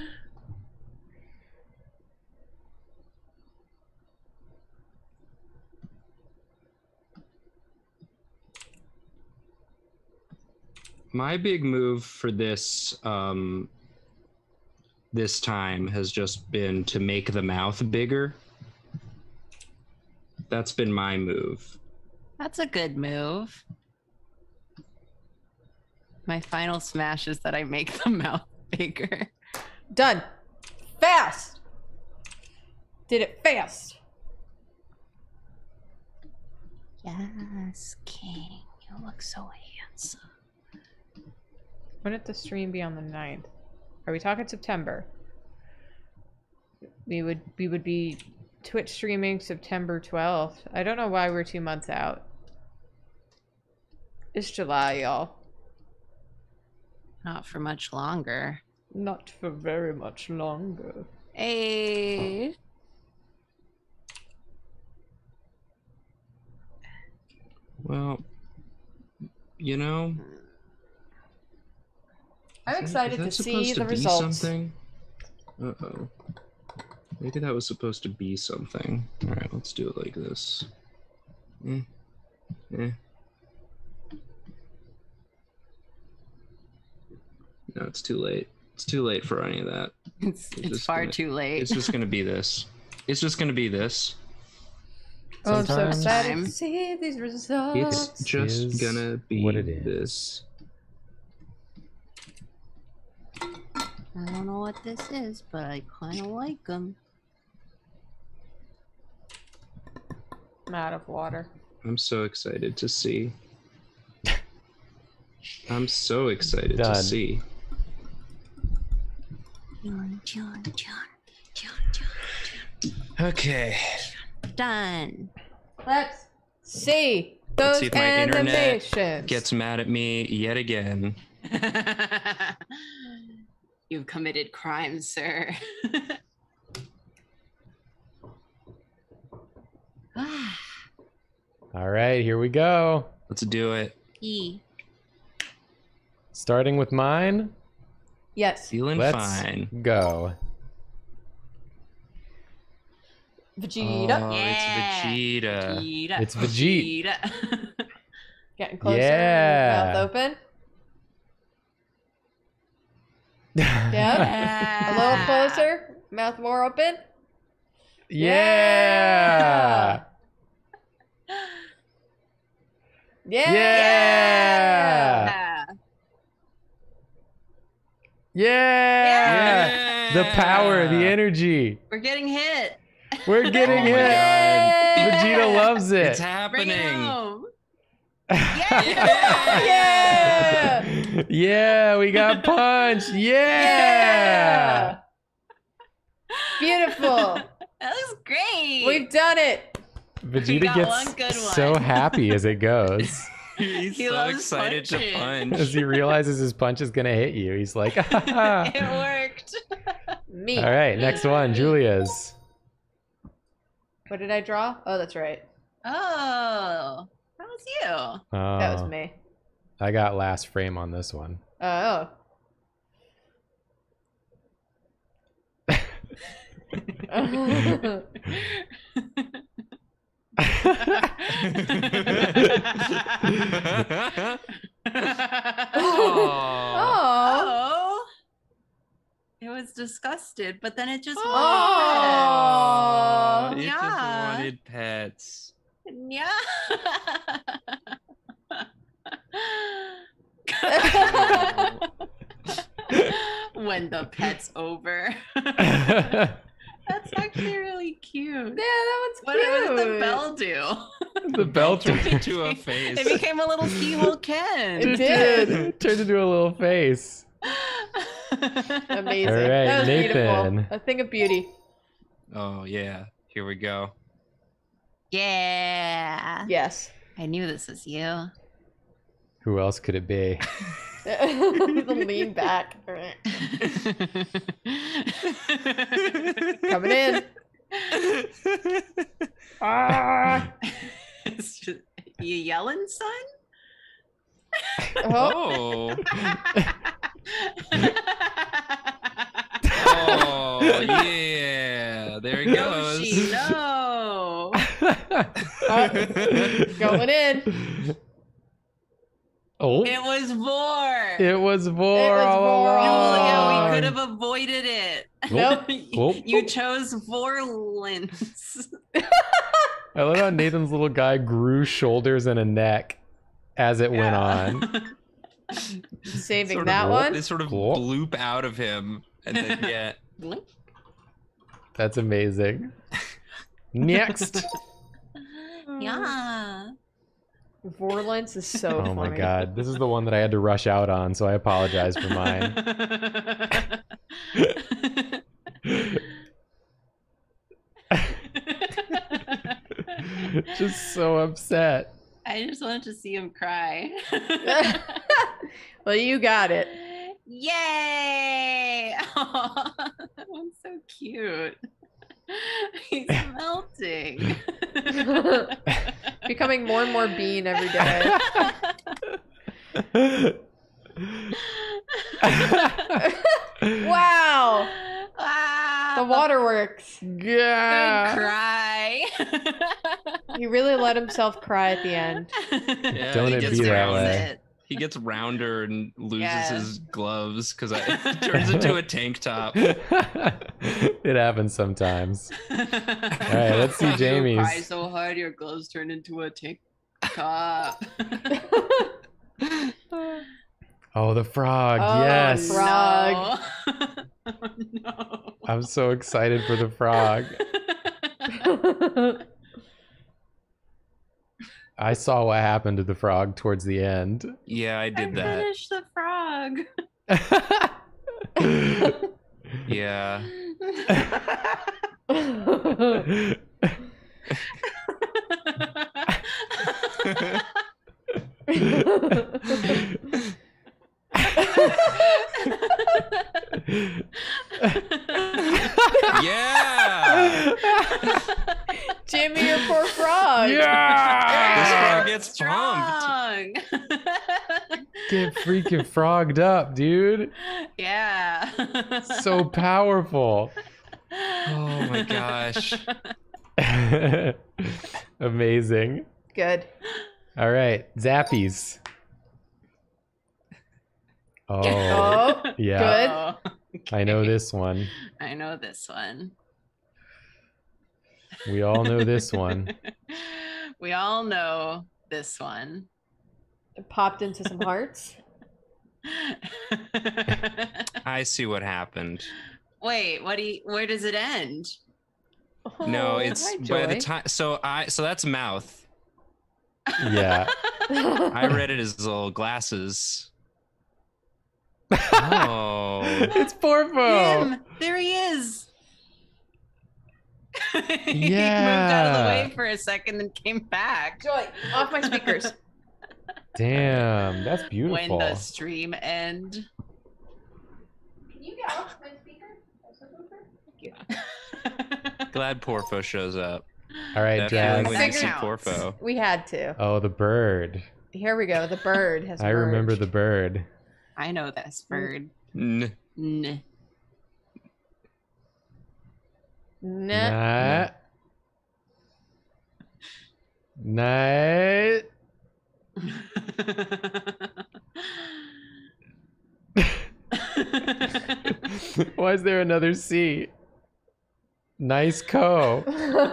My big move for this um this time has just been to make the mouth bigger. That's been my move. That's a good move. My final smash is that I make the [LAUGHS] mouth bigger. Done. Fast. Did it fast. Yes, King. You look so handsome. When did the stream be on the 9th? Are we talking September? We would we would be Twitch streaming September 12th. I don't know why we're two months out. It's July, y'all. Not for much longer. Not for very much longer. Hey. Well, you know, I'm is that- excited is to see supposed the be results. Something? Uh-oh. Maybe that was supposed to be something. All right, let's do it like this. Eh. Eh. No, it's too late. It's too late for any of that. [LAUGHS] It's, It's it's just far gonna- too late. It's just gonna be this. It's just gonna be this. Oh, I'm so Sometimes- excited Time. to see these results. It's just is gonna be what it is. this. I don't know what this is, but I kind of like them. I'm out of water. I'm so excited to see. I'm so excited Done. to see. John, John, John, John, John. Okay. Done. Let's see those Let's see if my internet. Gets mad at me yet again. [LAUGHS] You've committed crime, sir. Ah, [SIGHS] All right, here we go. Let's do it. e. Starting with mine. Yes. Feeling Let's fine. go. Vegeta. Oh, Yeah. it's Vegeta. Vegeta. It's Vegeta. Vegeta. [LAUGHS] Getting closer. Yeah. Mouth open. Yeah. [LAUGHS] yeah. A little closer. Mouth more open. Yeah. Yeah. Yeah. Yeah. The power, the energy. We're getting hit. We're getting Oh hit. God. Vegeta loves it. It's Bring it happening. home. [LAUGHS] Yeah. yeah, we got [LAUGHS] punched. Yeah. Beautiful. [LAUGHS] That looks great. We've done it. Vegeta got one good gets so happy as it goes. He's He so loves excited to punch. as he realizes his punch is gonna hit you. He's like, [LAUGHS] [LAUGHS] it worked. [LAUGHS] Me. all right, next one, mm. Julia's. What did I draw? Oh, that's right. Oh, that was you. Oh, That was oh. me. I got last frame on this one. Oh. [LAUGHS] oh. It was disgusted, but then it just Oh. It just wanted pets. Yeah. [LAUGHS] when the pet's over. [LAUGHS] That's actually really cute. Yeah, that one's What, cute. what did the bell do? the bell Turned turned, into a face. It became a little keyhole [LAUGHS] Ken. It did. it turned into a little face. [LAUGHS] Amazing. All right, that was Nathan. beautiful. A thing of beauty. Oh yeah. Here we go. yeah. Yes. I knew this was you. Who else could it be? [LAUGHS] [LAUGHS] the lean [LAUGHS] back. Coming in. Ah. It's [LAUGHS] just- you yelling, son? Oh. Oh. oh yeah. There he goes. Yoshi, no. Going in. Oh, It was Vor. it was Vor It was all Vor all Oh, yeah, we could have avoided it. Nope. [LAUGHS] Oh. you chose Vorlins. I love how Nathan's little guy grew shoulders and a neck as it went on. [LAUGHS] Saving Sort that of, one. They sort of Cool. bloop out of him, and then [LAUGHS] yeah. That's amazing. Next. yeah. Vorlance is so oh my god, this is the one that I had to rush out on, so I apologize for mine. [LAUGHS] Just so upset. I just wanted to see him cry. [LAUGHS] well, you got it. Yay! [LAUGHS] Aw, that one's so cute. [LAUGHS] He's [LAUGHS] melting. [LAUGHS] Becoming more and more bean every day. wow. wow. The waterworks. Good yeah. cry. He really let himself cry at the end. Yeah, Don't he it gets be that round- way. He gets rounder and loses Yeah. his gloves because it [LAUGHS] [LAUGHS] turns into a tank top. it happens sometimes. [LAUGHS] All right, let's see Jamie's. Cry so hard your gloves turn into a tank top. Oh, the frog. Oh, yes. frog. No. oh, no. I'm so excited for the frog. I saw what happened to the frog towards the end. Yeah, I I did that. finished the frog. Yeah. Yeah. [LAUGHS] Jimmy, your poor frog. Yeah! frog gets pumped. Strong. Get freaking frogged up, dude. yeah. So powerful. Oh my gosh. [LAUGHS] Amazing. Good. All right, Zappies. Oh, Oh, yeah. Oh, I know this one. I know this one. We all know this one. [LAUGHS] we all know this one. It popped into some hearts. [LAUGHS] I see what happened. Wait, what do you, where does it end? Oh, no, Oh, it's hi, by the time. So I so that's mouth. Yeah. [LAUGHS] I read it as little glasses. Oh, [LAUGHS] it's Porfo. Him! There he is. he moved out of the way for a second and came back. Joy, off my speakers. Damn, that's beautiful. When the stream end. Can you get off my speaker? Thank you. [LAUGHS] glad Porfo shows up. All right, That Jazz. when you see Porfo. We had to. Oh, the bird. Here we go. The bird has. [LAUGHS] I remember the bird. I know this bird. N- N. Nah. Night. Night. [LAUGHS] Why is there another C? Nice co. [LAUGHS]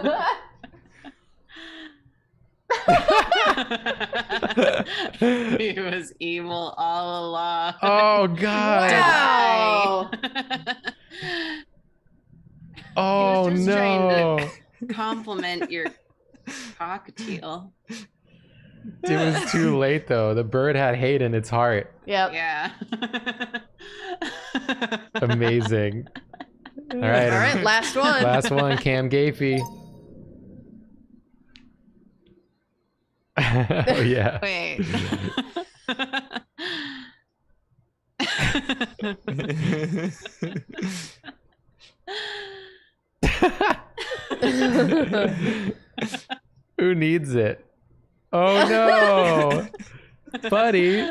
he was evil all along. Oh God. Wow. Oh no. Compliment your cockatiel. It was too late though. The bird had hate in its heart. Yep. Yeah. Amazing. [LAUGHS] All right. All right. Last one. Last one, Cam Gafey. [LAUGHS] oh yeah. [LAUGHS] Wait. Who needs it? Oh no. [LAUGHS] Buddy.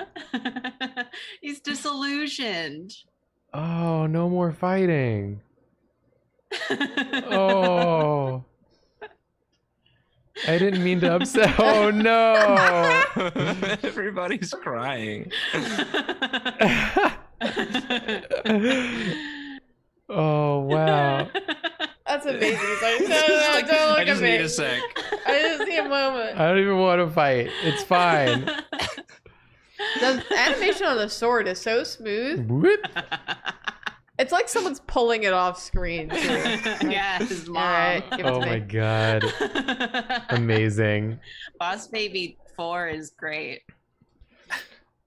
He's disillusioned. Oh, no more fighting. [LAUGHS] Oh. I didn't mean to upset. [LAUGHS] Oh no. Everybody's crying. oh wow. That's amazing. He's like, [LAUGHS] no, no, like, don't look I at just me. need a sec. [LAUGHS] I just need a moment. I don't even want to fight. It's fine. [LAUGHS] The animation on the sword is so smooth. Whoop. It's like someone's pulling it off screen. Too. yeah, his mom. Alright, give it Oh my me. god. Amazing. Boss Baby 4 is great.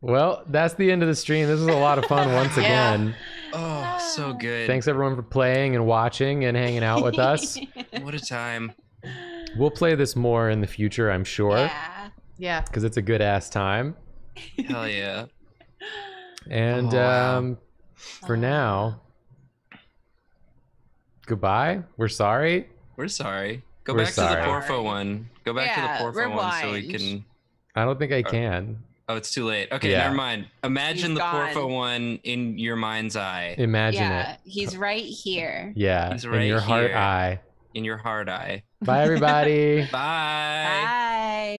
Well, that's the end of the stream. This was a lot of fun once Yeah. again. Oh, so good. Thanks everyone for playing and watching and hanging out with us. [LAUGHS] What a time. [LAUGHS] We'll play this more in the future, I'm sure, Yeah. Yeah. because it's a good ass time. Hell yeah. [LAUGHS] And Oh, wow. um, for now, goodbye. We're sorry. We're sorry. Go We're back sorry. to the Porfo one. Go back Yeah, to the Porfo one so we can. I don't think I can. Oh, it's too late. Okay, Yeah. never mind. Imagine He's the Porfo gone. one in your mind's eye, Imagine yeah, it. he's right here. Yeah, He's right in right your heart eye. in your hard eye. Bye, everybody. [LAUGHS] Bye. Bye.